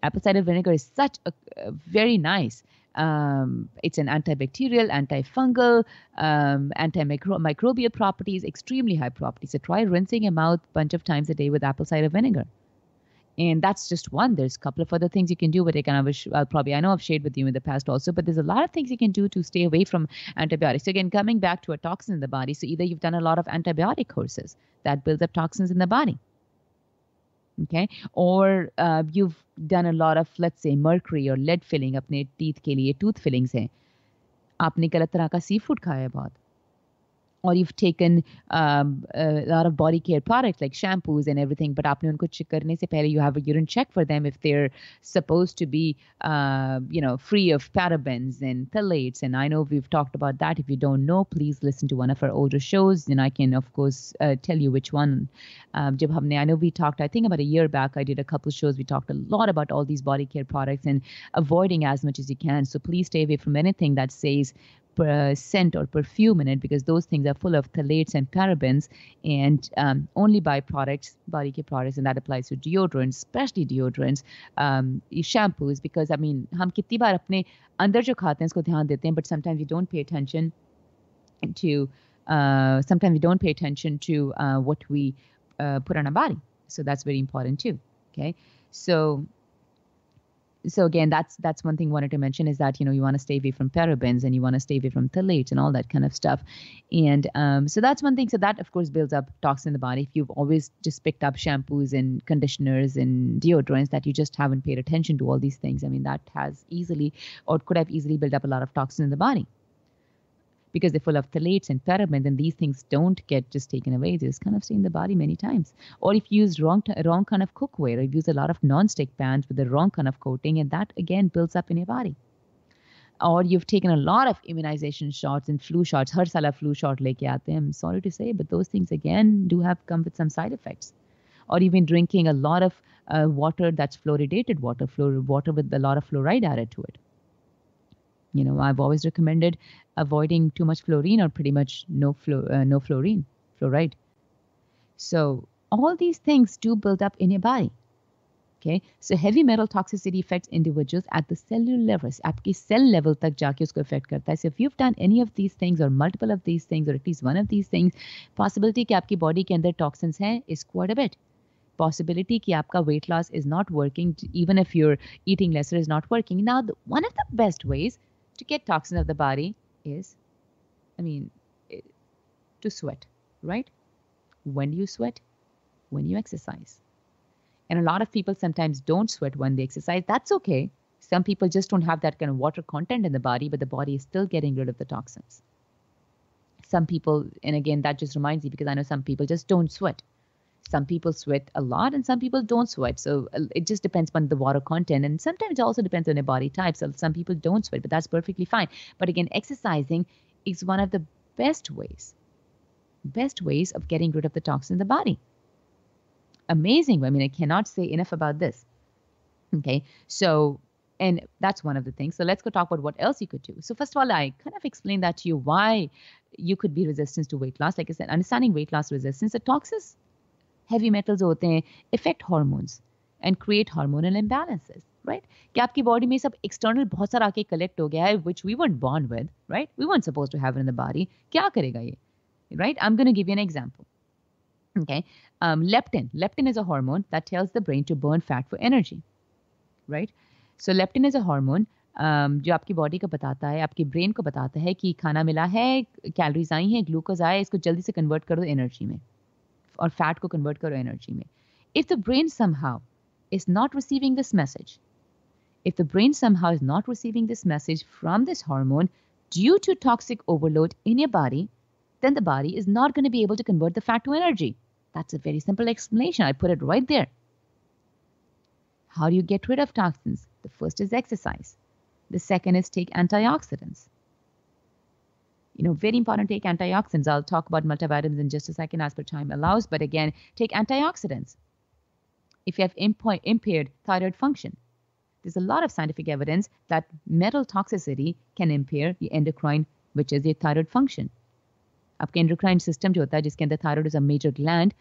Speaker 2: Apple cider vinegar is such a, a very nice. Um, it's an antibacterial, antifungal, um, antimicrobial properties, extremely high properties. So try rinsing your mouth a bunch of times a day with apple cider vinegar. And that's just one. There's a couple of other things you can do but i kind I'll probably i know i've shared with you in the past also but there's a lot of things you can do to stay away from antibiotics. So again coming back to a toxin in the body. So either you've done a lot of antibiotic courses that builds up toxins in the body okay or uh, you've done a lot of let's say mercury or lead filling अपने teeth के लिए tooth fillings हैं आपने गलत तरह का सी food खाया है बहुत or you've taken um, a lot of body care products like shampoos and everything, but आपने उनको check करने से पहले you have a urine check for them if they're supposed to be, uh, you know, free of parabens and phthalates. And I know we've talked about that. If you don't know, please listen to one of our older shows, and I can of course uh, tell you which one. Um, जब हमने, I know we talked. I think about a year back, I did a couple shows. We talked a lot about all these body care products and avoiding as much as you can. So please stay away from anything that says uh, scent or perfume in it because those things are full of phthalates and parabens and um, only byproducts, body care products, and that applies to deodorants, especially deodorants, um, shampoos, because I mean, हम कितनी बार अपने अंदर जो खाते हैं उसको ध्यान देते हैं, but sometimes we don't pay attention to, uh, sometimes we don't pay attention to uh, what we uh, put on our body. So that's very important too. Okay. So so again that's that's one thing I wanted to mention is that you know you want to stay away from parabens and you want to stay away from phthalates and all that kind of stuff. And um, so that's one thing. So that of course builds up toxin in the body. If you've always just picked up shampoos and conditioners and deodorants that you just haven't paid attention to all these things i mean that has easily or could have easily built up a lot of toxin in the body because they're full of phthalates and parabens, and these things don't get just taken away. They just kind of stay in the body many times. Or if you use wrong, wrong kind of cookware, or you use a lot of non-stick pans with the wrong kind of coating, and that again builds up in your body. Or you've taken a lot of immunization shots and flu shots. Har sala flu shot leke aate hain. I'm sorry to say, but those things again do have come with some side effects. Or you've been drinking a lot of uh, water that's fluoridated water, fluor- water with a lot of fluoride added to it you know i've always recommended avoiding too much fluorine or pretty much no flu- uh, no fluorine fluoride. So all these things do build up in your body okay? So heavy metal toxicity affects individuals at the cellular levels aapki cell level tak jaake usko affect karta so if you've done any of these things or multiple of these things or at least one of these things possibility ki aapki body ke andar toxins hain is quite a bit. Possibility ki aapka weight loss is not working even if you're eating lesser is not working. Now the, one of the best ways to get toxin of the body is i mean to sweat right? When do you sweat when you exercise. And a lot of people sometimes don't sweat when they exercise. That's okay. Some people just don't have that kind of water content in the body but the body is still getting rid of the toxins. Some people and again that just reminds me because i know some people just don't sweat some people sweat a lot and some people don't sweat. So uh, it just depends on the water content. And sometimes it also depends on your body type. So some people don't sweat but that's perfectly fine. But again exercising is one of the best ways best ways of getting rid of the toxin in the body. Amazing. I mean i cannot say enough about this. Okay. So and that's one of the things. So let's go talk about what else you could do. So first of all, I kind of explained that to you why you could be resistant to weight loss. Like I said, understanding weight loss resistance, the toxins, heavy metals होते हैं effect hormones and create hormonal imbalances right कि आपकी body में सब external बहुत सारा आके collect हो गया है which we want born with right we want suppose to have in the body क्या करेगा ये? Right I am gonna give you an example okay leptin leptin is a hormone that tells the brain to burn fat for energy right so leptin is a hormone जो आपकी body को बताता है, आपकी brain को बताता है कि खाना मिला है कैलोरीज आई हैं ग्लूकोज आए, इसको जल्दी से कन्वर्ट कर दो एनर्जी में. और फैट को कन्वर्ट करो एनर्जी में if the brain somehow is not receiving this message if the brain somehow is not receiving this message from this hormone due to toxic overload in your body then the body is not going to be able to convert the fat to energy that's a very simple explanation i put it right there how do you get rid of toxins? The first is exercise. The second is take antioxidants. You know, very important take antioxidants. I'll talk about multivitamins in just a second as per time allows. But again, take antioxidants. If you have impo- impaired thyroid function, there's a lot of scientific evidence that metal toxicity can impair the endocrine, which is the thyroid function. आपके endocrine system जो होता है जिसके अंदर thyroid is a major gland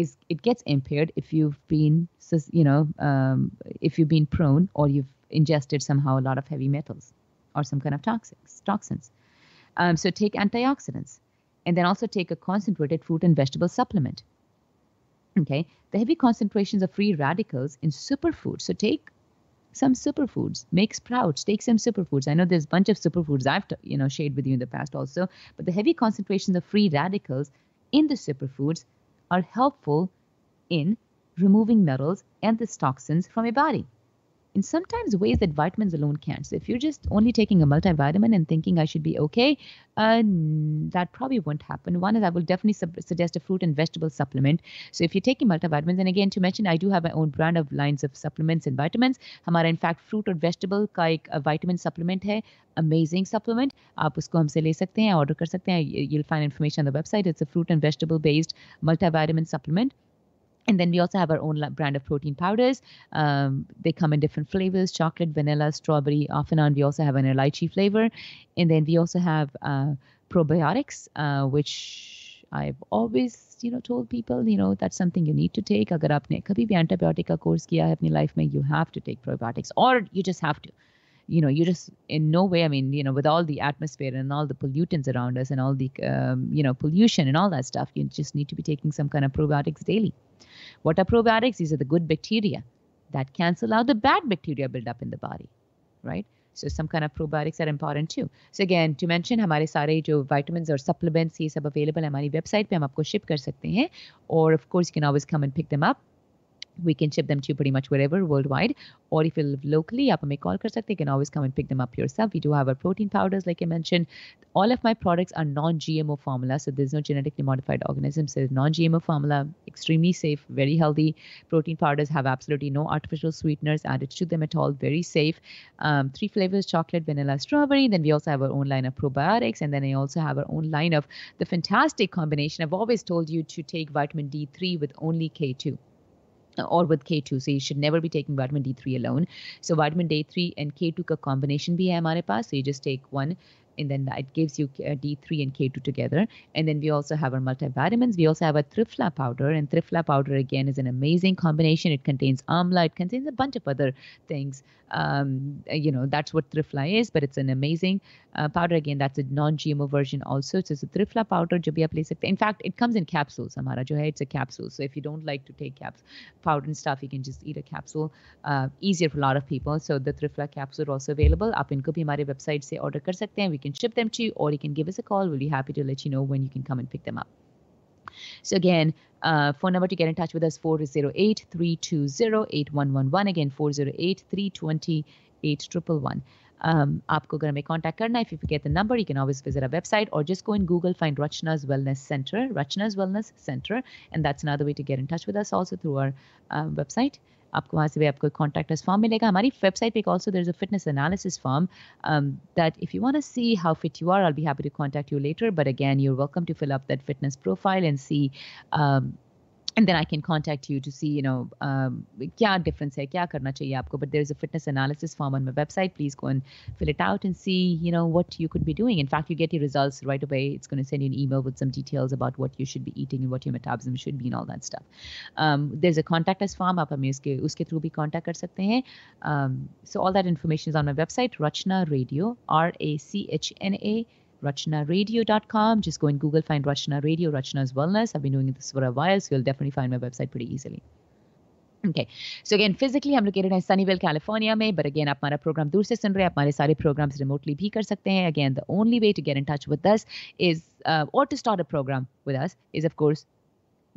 Speaker 2: is it gets impaired if you've been sus- you know um, if you've been prone or you've ingested somehow a lot of heavy metals or some kind of toxics toxins um, so take antioxidants and then also take a concentrated fruit and vegetable supplement. Okay? The heavy concentrations of free radicals in superfoods. So take some superfoods. Make sprouts. Take some superfoods. I know there's a bunch of superfoods i've you know shared with you in the past also but the heavy concentrations of free radicals in the superfoods are helpful in removing metals and these toxins from your body in sometimes ways that vitamins alone can't. So if you're just only taking a multivitamin and thinking I should be okay, uh, n- that probably won't happen. One is I will definitely sub- suggest a fruit and vegetable supplement. So if you're taking multivitamins, and again to mention, I do have my own brand of lines of supplements and vitamins. हमारा in fact fruit और vegetable का एक uh, vitamin supplement है, amazing supplement. आप उसको हमसे ले सकते हैं, order कर सकते हैं. You- You'll find information on the website. It's a fruit and vegetable based multivitamin supplement. And then we also have our own li- brand of protein powders. Um, they come in different flavors chocolate, vanilla, strawberry. Off and on, we also have an lychee flavor. And then we also have uh, probiotics, uh, which I've always you know told people you know that's something you need to take अगर आपने कभी भी antibiotic का course किया है अपनी life में you have to take probiotics or you just have to you know you just in no way i mean you know with all the atmosphere and all the pollutants around us and all the um, you know pollution and all that stuff you just need to be taking some kind of probiotics daily what are probiotics these are the good bacteria that cancel out the bad bacteria build up in the body right so some kind of probiotics are important too so again to mention हमारे सारे जो vitamins और supplements ये सब available है हमारी website पे हम आपको ship कर सकते हैं or of course you can always come and pick them up we can ship them to you pretty much wherever worldwide. Or if you live locally, आप हमें call कर सकते हैं. You can always come and pick them up yourself. We do have our protein powders, like I mentioned. All of my products are non-GMO formula, so there's no genetically modified organisms. There's non-GMO formula, extremely safe, very healthy. Protein powders have absolutely no artificial sweeteners added to them at all. Very safe. Um, three flavors: chocolate, vanilla, strawberry. Then we also have our own line of probiotics, and then I also have our own line of the fantastic combination. I've always told you to take vitamin D3 with only K2 or with K2. So you should never be taking vitamin D3 alone. So vitamin D3 and K2 का combination भी है हमारे पास. So you just take one and then it gives you uh, D3 and K2 together. And then we also have our multivitamins. We also have a Triphala powder, and Triphala powder again is an amazing combination. It contains amla, it contains a bunch of other things. Um, you know, that's what Triphala is, but it's an amazing uh, powder. Again, that's a non-GMO version also. So it's a Triphala powder. Jo bhi aap In fact, it comes in capsules. Hamara jo hai, it's a capsule. So if you don't like to take caps, powder and stuff, you can just eat a capsule. Uh, easier for a lot of people. So the Triphala capsule also available. Up in bhi Mari website se order kar sakte hain. We can ship them to you, or you can give us a call. We'll be happy to let you know when you can come and pick them up. So again, uh, phone number to get in touch with us 408-320-8111. Again, 408-320-8111. Um, आपको अगर हमें contact करना है, if you forget the number, you can always visit our website or just go in Google, find Rachna's Wellness Center, Rachna's Wellness Center, and that's another way to get in touch with us also through our uh, website. आपको वहाँ से भी आपको contact us form मिलेगा हमारी website पे also there's a fitness analysis form um, that if you want to see how fit you are I'll be happy to contact you later but again you're welcome to fill up that fitness profile and see um, and then I can contact you to see, you know, um, क्या difference है, क्या करना चाहिए आपको. But there's a fitness analysis form on my website. Please go and fill it out and see, you know, what you could be doing. In fact, you get your results right away. It's going to send you an email with some details about what you should be eating and what your metabolism should be and all that stuff. Um, there's a contact us form. आप हमें उसके उसके through भी contact कर सकते हैं. Um, so all that information is on my website, Rachna Radio, R A C H N A rachnaradio.com. Just go and Google, find Rachna Radio, Rachna's Wellness. I've been doing this for a while, so you'll definitely find my website pretty easily. Okay, so again, physically हम located in Sunnyvale, California में, but again आप हमारा program दूर से सुन रहे हैं, आप हमारे सारे programs remotely भी कर सकते हैं. Again, the only way to get in touch with us is, uh, or to start a program with us is of course,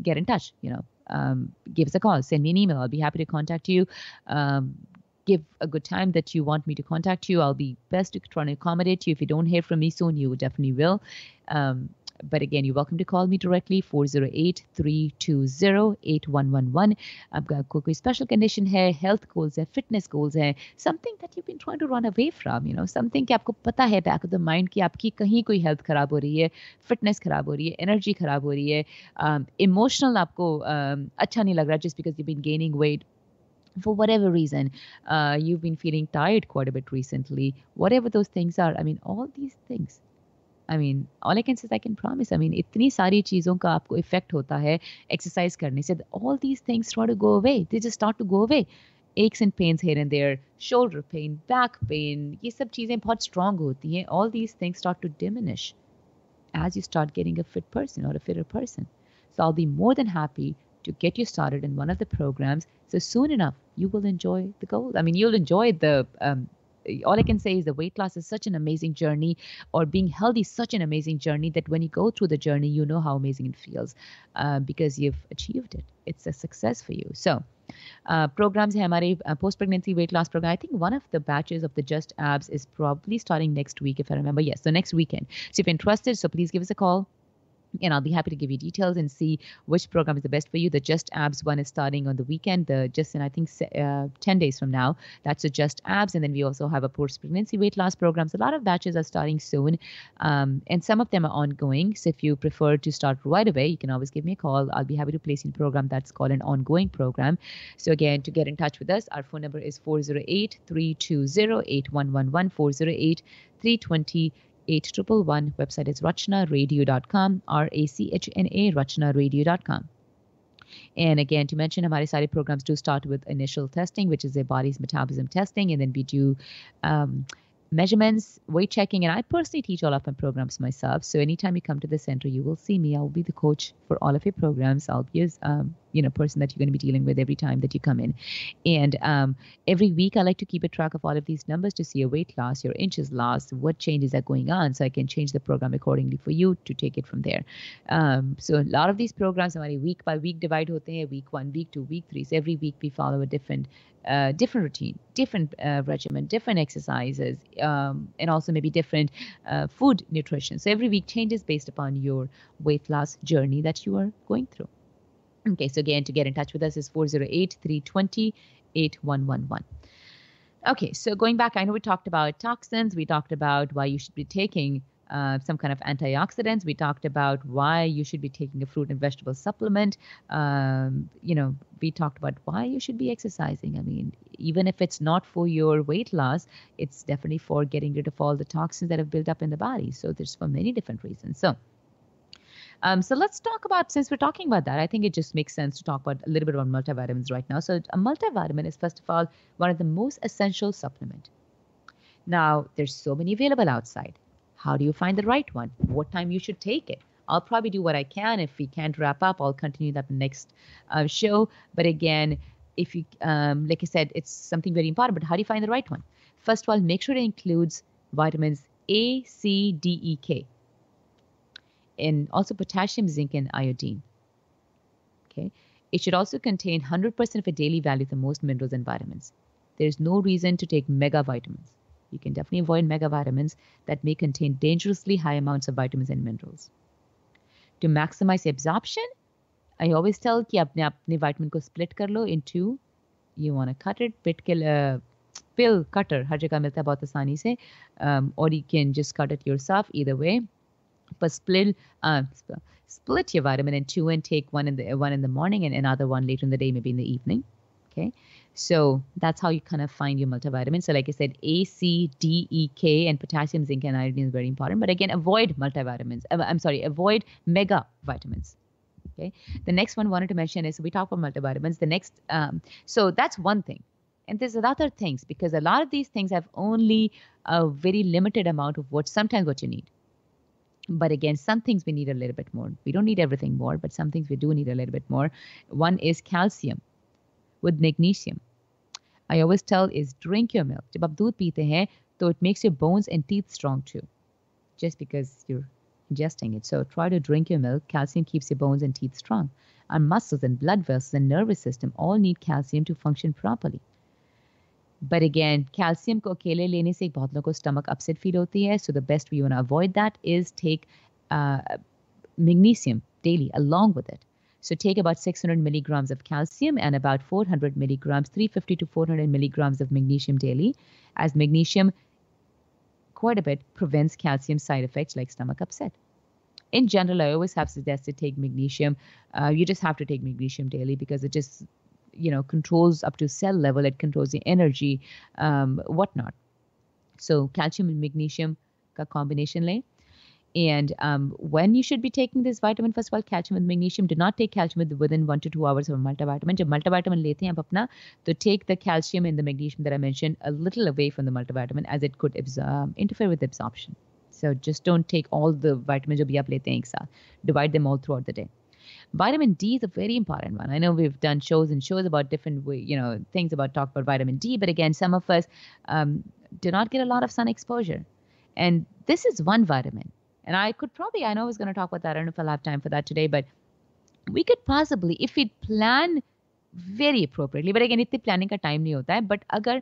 Speaker 2: get in touch. You know, um, give us a call, send me an email. I'll be happy to contact you. Um, give a good time that you want me to contact you. I'll be best to try to accommodate you. If you don't hear from me soon, you definitely will. Um, but again, you're welcome to call me directly 408-320-8111. आपका कोई कोई special condition है, health goals है, fitness goals है, something that you've been trying to run away from, you know, something कि आपको पता है back of the mind कि आपकी कहीं कोई health खराब हो रही है, fitness खराब हो रही है, energy खराब हो रही है, um, emotional आपको um, अच्छा नहीं लग रहा just because you've been gaining weight for whatever reason uh, you've been feeling tired quite a bit recently whatever those things are i mean all these things I mean, all I can say is I can promise. I mean, इतनी सारी चीज़ों का आपको effect होता है exercise करने से all these things start to go away. They just start to go away. Aches and pains here and there, shoulder pain, back pain, ये सब चीज़ें बहुत strong होती हैं. All these things start to diminish as you start getting a fit person or a fitter person. So I'll be more than happy to get you started in one of the programs. So soon enough, you will enjoy the goal. I mean, you'll enjoy the. Um, all I can say is the weight loss is such an amazing journey, or being healthy is such an amazing journey that when you go through the journey, you know how amazing it feels uh, because you've achieved it. It's a success for you. So, uh, programs हैं हमारे post pregnancy weight loss program. I think one of the batches of the Just Abs is probably starting next week, if I remember. Yes, so next weekend. So if you're interested, so please give us a call and I'll be happy to give you details and see which program is the best for you. The Just Abs one is starting on the weekend, the just in I think uh, 10 days from now. That's the Just Abs, and then we also have a post pregnancy weight loss programs. A lot of batches are starting soon, um, and some of them are ongoing. So if you prefer to start right away, you can always give me a call. I'll be happy to place in a program that's called an ongoing program. So again, to get in touch with us, our phone number is 408 320 8111 408 320 8111. Website is rachnaradio.com, R A C H N A, rachnaradio.com. And again, to mention, our SARI programs do start with initial testing, which is a body's metabolism testing, and then we do. Um, measurements, weight checking, and I personally teach all of my programs myself. So anytime you come to the center, you will see me. I'll be the coach for all of your programs. I'll be a um, you know person that you're going to be dealing with every time that you come in. And um, every week, I like to keep a track of all of these numbers to see your weight loss, your inches lost, what changes are going on, so I can change the program accordingly for you to take it from there. Um, so a lot of these programs हमारे week by week divide होते हैं. Week one, week two, week three. So every week we follow a different uh, different routine, different uh, regimen, different exercises, um, and also maybe different uh, food nutrition. So every week changes based upon your weight loss journey that you are going through. Okay, so again, to get in touch with us is 408 320 8111. Okay, so going back, I know we talked about toxins, we talked about why you should be taking uh, some kind of antioxidants. We talked about why you should be taking a fruit and vegetable supplement. Um, you know, we talked about why you should be exercising. I mean, even if it's not for your weight loss, it's definitely for getting rid of all the toxins that have built up in the body. So there's for many different reasons. So. Um, so let's talk about since we're talking about that, I think it just makes sense to talk about a little bit about multivitamins right now. So a multivitamin is first of all one of the most essential supplement. Now there's so many available outside. How do you find the right one? What time you should take it? I'll probably do what I can. If we can't wrap up, I'll continue that next uh, show. But again, if you, um, like I said, it's something very important. But how do you find the right one? First of all, make sure it includes vitamins A, C, D, E, K, and also potassium, zinc, and iodine. Okay. It should also contain 100% of a daily value the most minerals and vitamins. There is no reason to take mega vitamins You can definitely avoid megavitamins that may contain dangerously high amounts of vitamins and minerals. To maximize absorption, I always tell कि अपने अपने vitamin को split कर लो into you want to cut it pit के uh, pill cutter हर जगह मिलता है बहुत आसानी से um, or you can just cut it yourself either way but split uh, sp- split your vitamin in two and take one in the one in the morning and another one later in the day, maybe in the evening. Okay, so that's how you kind of find your multivitamin. So, like I said, A, C, D, E, K, and potassium, zinc, and iodine is very important. But again, avoid multivitamins. Uh, I'm sorry, avoid mega vitamins. Okay. The next one I wanted to mention is we talk about multivitamins. The next, um, so that's one thing. And there's other things because a lot of these things have only a very limited amount of what sometimes what you need. But again, some things we need a little bit more. We don't need everything more, but some things we do need a little bit more. One is calcium with magnesium. I always tell is drink your milk. जब आप दूध पीते हैं तो it makes your bones and teeth strong too. Just because you're ingesting it. So try to drink your milk. Calcium keeps your bones and teeth strong. Our muscles and blood vessels and nervous system all need calcium to function properly. But again, calcium को अकेले लेने से बहुत लोगों को stomach upset feel होती है. So the best we want to avoid that is take uh, magnesium daily along with it. So take about 600 milligrams of calcium and about 400 milligrams, 350 to 400 milligrams of magnesium daily, as magnesium quite a bit prevents calcium side effects like stomach upset. In general, I always have suggested take magnesium. Uh, you just have to take magnesium daily because it just, you know, controls up to cell level. It controls the energy, um, whatnot. So calcium and magnesium ka combination And um, when you should be taking this vitamin, first of all, calcium and magnesium, do not take calcium with, within one to two hours of a multivitamin. जब multivitamin लेते हैं आप अपना, तो take the calcium and the magnesium that I mentioned a little away from the multivitamin as it could abs- um, interfere with absorption. So just don't take all the vitamins जो भी आप लेते हैं एक साथ. Divide them all throughout the day. Vitamin D is a very important one. I know we've done shows and shows about different, way, you know, things about talk about vitamin D, but again, some of us um, do not get a lot of sun exposure, and this is one vitamin. And I could probably, I know I was going to talk about that. I don't know if I'll have time for that today, but we could possibly, if we plan very appropriately, but again, इतने planning का time नहीं होता है, but अगर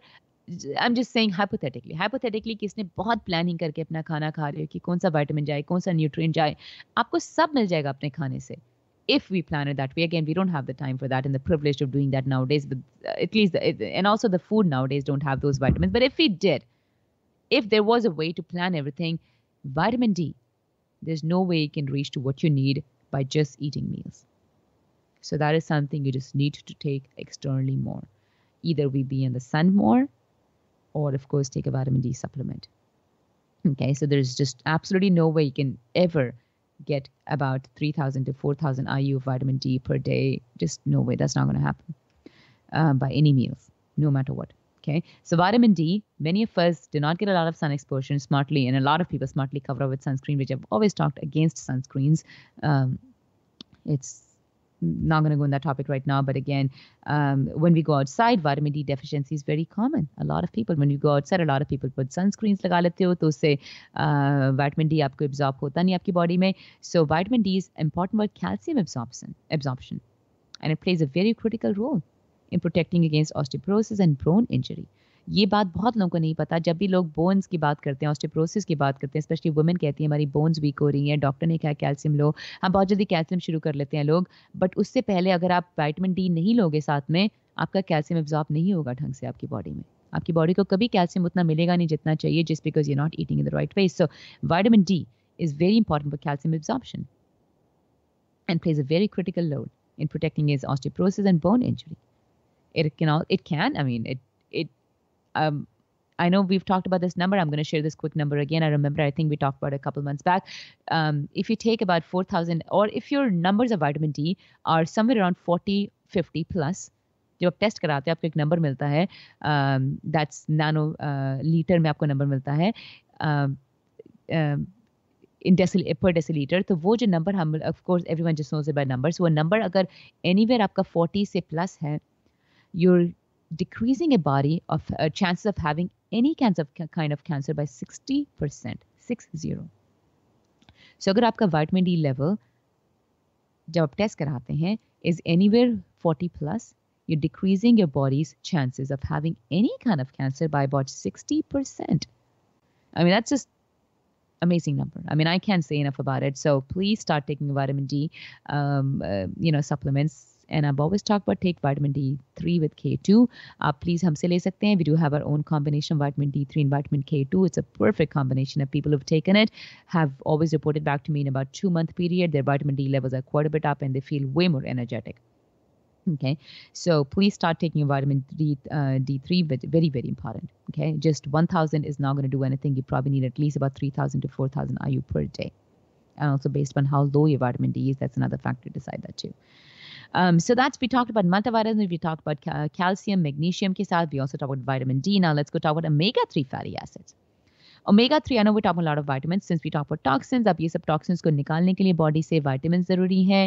Speaker 2: I'm just saying hypothetically, hypothetically कि इसने बहुत planning करके अपना खाना खा रहे हो कि कौन सा vitamin जाए, कौन सा nutrient जाए, आपको सब मिल जाएगा अपने खाने से. If we plan it that way, again, we don't have the time for that and the privilege of doing that nowadays. But uh, at least, the, and also the food nowadays don't have those vitamins. But if we did, if there was a way to plan everything, vitamin D, there's no way you can reach to what you need by just eating meals. So that is something you just need to take externally more. Either we be in the sun more, or of course take a vitamin D supplement. Okay, so there's just absolutely no way you can ever get about 3,000 to 4,000 IU of vitamin D per day. Just no way. That's not going to happen uh, by any meals, no matter what. Okay, so vitamin D, many of us do not get a lot of sun exposure smartly, and a lot of people smartly cover up with sunscreen, which I've always talked against sunscreens. Um, it's not going to go in that topic right now, but again, um, when we go outside, vitamin D deficiency is very common. A lot of people, when you go outside, a lot of people put sunscreens लगा लेते हो तो उससे uh, vitamin D आपको absorb होता नहीं आपकी body में. So vitamin D is important for calcium absorption, absorption, and it plays a very critical role In protecting against osteoporosis and bone injury. ये बात बहुत लोगों को नहीं पता। जब भी लोग बोन्स की बात करते हैं ऑस्टिप्रोसिस की बात करते हैं स्पेशली वुमेन कहती है, हमारी बोन्स वीक हो रही हैं डॉक्टर ने कहा कैल्शियम लो? हम बहुत जल्दी कैल्शियम शुरू कर लेते हैं लोग। बट उससे पहले अगर आप वाइटमिन डी नहीं लोगे साथ में, आपका कैल्शियम एब्जॉर्ब नहीं होगा ढंग से आपकी बॉडी में। आपकी बॉडी को कभी कैल्शियम उतना मिलेगा नहीं जितना चाहिए just because you not eating in the right way so vitamin D is very important for calcium absorption and plays a very critical role in protecting against osteoporosis and bone injury. It can all it can. I mean, it it. Um, I know we've talked about this number. I'm going to share this quick number again. I remember I think we talked about it a couple months back. Um, if you take about 4,000, or if your numbers of vitamin D are somewhere around 40, 50 plus, जब आप test कराते हैं आपको एक number मिलता है that's nano litre में आपको नंबर मिलता है इन डेसिल पर डेसीलीटर तो वो जो नंबर हम of course everyone just knows by numbers वो नंबर अगर एनीवेयर आपका 40 से प्लस है you're decreasing a body of uh, chances of having any kinds of kind of cancer by 60%, six zero. So अगर आपका vitamin D level जब आप test कराते हैं is anywhere 40 plus, you're decreasing your body's chances of having any kind of cancer by about 60%. I mean, that's just amazing number. I mean, I can't say enough about it. So please start taking vitamin D, um, uh, you know, supplements and I've always talked about take vitamin D3 with K2. आप please हमसे ले सकते हैं. We do have our own combination of vitamin D3 and vitamin K2. It's a perfect combination of people who've taken it have always reported back to me in about two month period their vitamin D levels are quite a bit up and they feel way more energetic. Okay, so please start taking your vitamin D, uh, D3, but very, very important. Okay, just 1,000 is not going to do anything. You probably need at least about 3,000 to 4,000 IU per day. And also based on how low your vitamin D is, that's another factor to decide that too. Um, so that's we talked about multivitamins, we talked about ca- calcium, magnesium ke saath. We also talked about vitamin D. Now let's go talk about omega-3 fatty acids. Omega three I know we talk lot of vitamin since we talk about toxins अब ये सब toxins को निकालने के लिए body से vitamin ज़रूरी है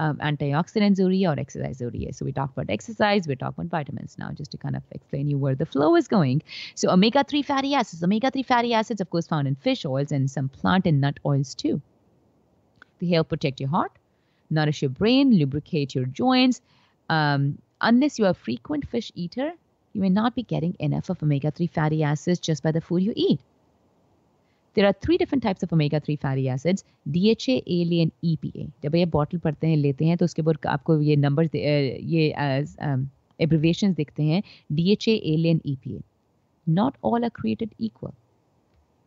Speaker 2: एंटीऑक्सीडेंट ज़रूरी है और एक्सरसाइज ज़रूरी है so we talk about exercise we talk about vitamins now just to kind of explain you where the flow is going so omega-3 fatty acids omega-3 fatty acids of course found in fish oils and some plant and nut oils too they help protect your heart nourish your brain lubricate your joints um, unless you're a frequent fish eater you may not be getting enough of omega-3 fatty acids just by the food you eat there are three different types of omega-3 fatty acids DHA, ALA and EPA जब ये bottle पढ़ते हैं लेते हैं तो उसके ऊपर आपको ये नंबर ये एब्रिविएशंस दिखते हैं DHA, ALA and EPA not all are created equal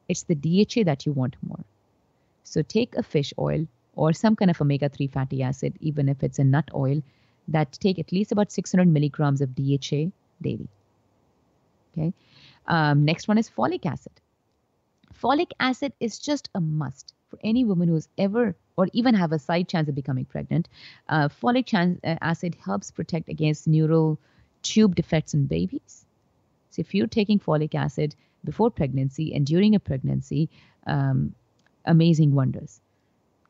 Speaker 2: it's the DHA that you want more so take a fish oil or some kind of omega-3 fatty acid even if it's a nut oil that take at least about 600 milligrams of DHA daily okay um, next one is folic acid folic acid is just a must for any woman who's ever or even have a side chance of becoming pregnant. Uh, folic uh, acid helps protect against neural tube defects in babies. So if you're taking folic acid before pregnancy and during a pregnancy, um, amazing wonders.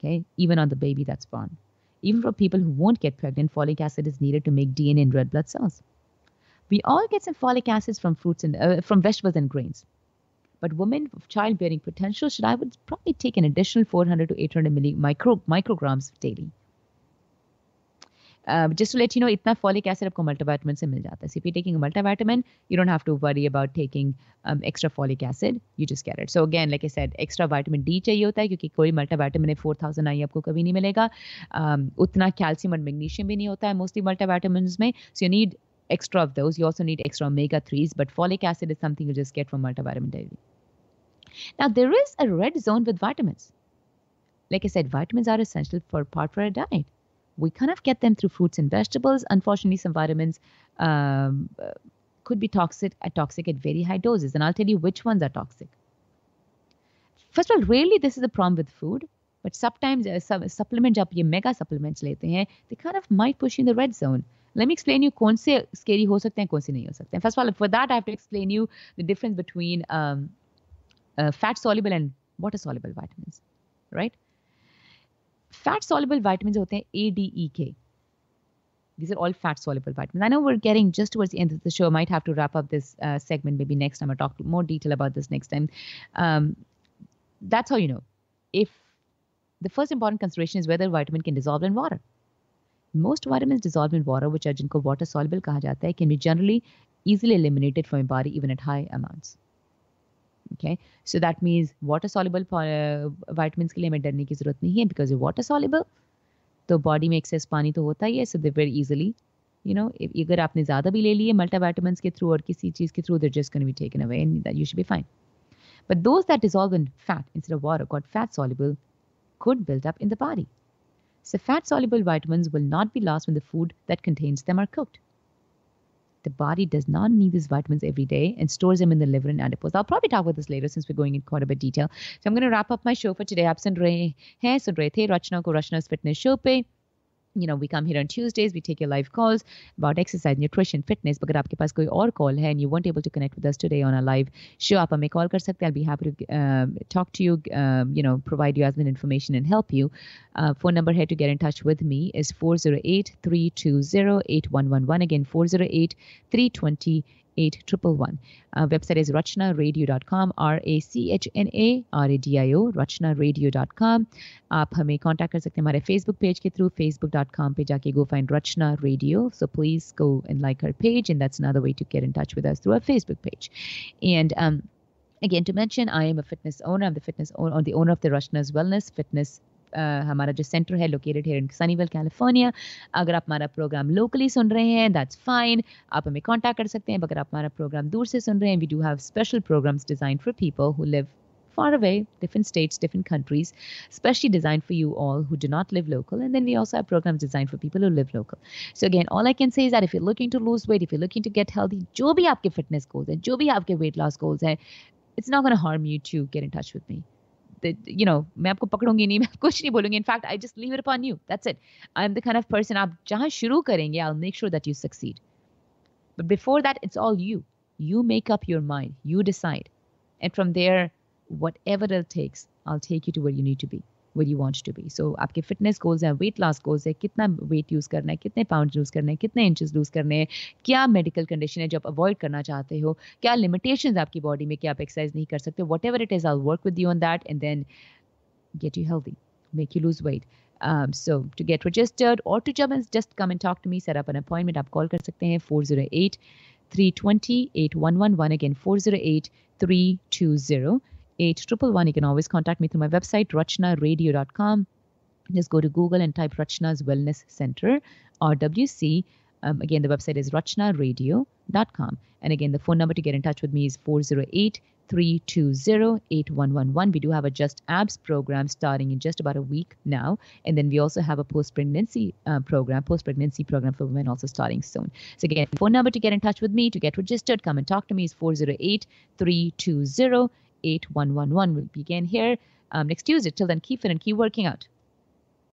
Speaker 2: Okay, even on the baby that's born. Even for people who won't get pregnant, folic acid is needed to make DNA in red blood cells. We all get some folic acids from fruits and uh, from vegetables and grains. But women of childbearing potential should I would probably take an additional 400 to 800 milli micro micrograms daily. Just to let you know इतना folic acid आपको multivitamin से मिल जाता है so if taking multivitamin you don't have to worry about taking extra folic acid you just carry it so again like a said extra vitamin D चाहिए होता है क्योंकि कोई मल्टावाइटमिन फोर थाउज़ेंड आई आपको कभी नहीं मिलेगा um, उतना कैल्शियम और मैग्नीशियम भी नहीं होता है मोस्टली मल्टावाइटमिन में so you need extra of those. You also need extra mega threes but folic acid is something you just get from multivitamin daily. Now, there is a red zone with vitamins. Like I said, vitamins are essential for part for a diet. We kind of get them through fruits and vegetables. Unfortunately, some vitamins um, uh, could be toxic at toxic at very high doses, and I'll tell you which ones are toxic. First of all, rarely this is a problem with food, but sometimes uh, some supplement जब ये mega supplements लेते हैं, they kind of might push you in the red zone. Let me explain you कौन से scary हो सकते हैं, कौन से नहीं हो सकते हैं. First of all, for that I have to explain you the difference between um, uh, fat soluble and water soluble vitamins, right? Fat soluble vitamins होते हैं A, D, E, K. These are all fat soluble vitamins. I know we're getting just towards the end of the show. I might have to wrap up this uh, segment maybe next time. I'll talk more detail about this next time. Um, that's how you know. If the first important consideration is whether vitamin can dissolve in water. Most vitamins dissolved in water, which are जिनको water soluble कहा जाता है, can be generally easily eliminated from your body even at high amounts. Okay so that means water soluble vitamin के लिए हमें डरने की ज़रूरत नहीं है बिकॉज़ ये वाटर सॉलिबल तो बॉडी में एक्सेस पानी तो होता ही है so they were easily you know अगर आपने ज़्यादा भी ले लिए मल्टा वाइटमिन के थ्रू और किसी चीज़ के through there just can be taken away you should be fine but those that is all in fat in of war got fat soluble could build up in the body so fat soluble vitamin will not be loss in the food that contains them are cooked the body does not need these vitamins every day and stores them in the liver and adipose. I'll probably talk about this later since we're going in quite a bit detail. So I'm going to wrap up my show for today. Absent Ray, hain, sun the, Rachna ko Rachna's Fitness Show Pay you know, we come here on Tuesdays, we take your live calls about exercise, nutrition, fitness. अगर आपके पास कोई और call है and you weren't able to connect with us today on a live show, आप हमें call कर सकते हैं. I'll be happy to um, talk to you, um, you know, provide you as an information and help you. Uh, phone number here to get in touch with me is 408-320-8111. Again, 408-320 8111. Uh, website is rachnaradio.com, R-A-C-H-N-A-R-A-D-I-O, rachnaradio.com. आप हमें contact कर सकते हैं हमारे Facebook page के through facebook.com पे जाके go find Rachna Radio. So please go and like our page and that's another way to get in touch with us through our Facebook page. And um, again, to mention, I am a fitness owner. I'm the fitness owner, the owner of the Rachna's Wellness Fitness हमारा जो centre है located है इन Sunnyvale California अगर आप हमारा programme locally सुन रहे हैं that's fine आप हमें कांटेक्ट कर सकते हैं अगर आप हमारा प्रोग्राम दूर से सुन रहे हैं we do have special programs design for people who live far away, different states, different countries, especially designed for you all who do not live local. And then we also have programs designed for people who live local. So again, all I can say is that if you're looking to lose weight, if you're looking to get healthy, जो भी आपके fitness goals हैं, जो भी आपके weight loss goals हैं, it's not going to harm you to get in touch with me. The, you know, मैं आपको पकड़ूंगी नहीं मैं कुछ नहीं बोलूंगी in fact I just leave it upon you that's it I'm the kind of person आप जहाँ शुरू करेंगे I'll make sure that you succeed but before that it's all you you make up your mind you decide and from there whatever it takes I'll take you to where you need to be Where you want to be so आपके fitness goals हैं weight loss goals है कितना wait use करना है कितने pound loose करने हैं कितने इंचज लूज़ करने हैं क्या मेडिकल कंडीशन है जो आप अवॉइड करना चाहते हो क्या लिमिटेशन आपकी बॉडी में क्या आप एक्सरसाइज नहीं कर सकते whatever it is I'll work with you on that and then get you healthy make you lose weight Um, so to get registered or to just come and talk to me, set up an appointment. आप call कर सकते हैं 408 320 8111 again 408 320 8111 you can always contact me through my website rachnaradio.com just go to google and type rachna's wellness center rwc um, again the website is rachnaradio.com and again the phone number to get in touch with me is 408 320 8111. We do have a Just Abs program starting in just about a week now. And then we also have a post pregnancy uh, program, post pregnancy program for women also starting soon. So, again, phone number to get in touch with me, to get registered, come and talk to me is 408 320 8111. We'll begin here um, next Tuesday. Till then, keep fit and keep working out.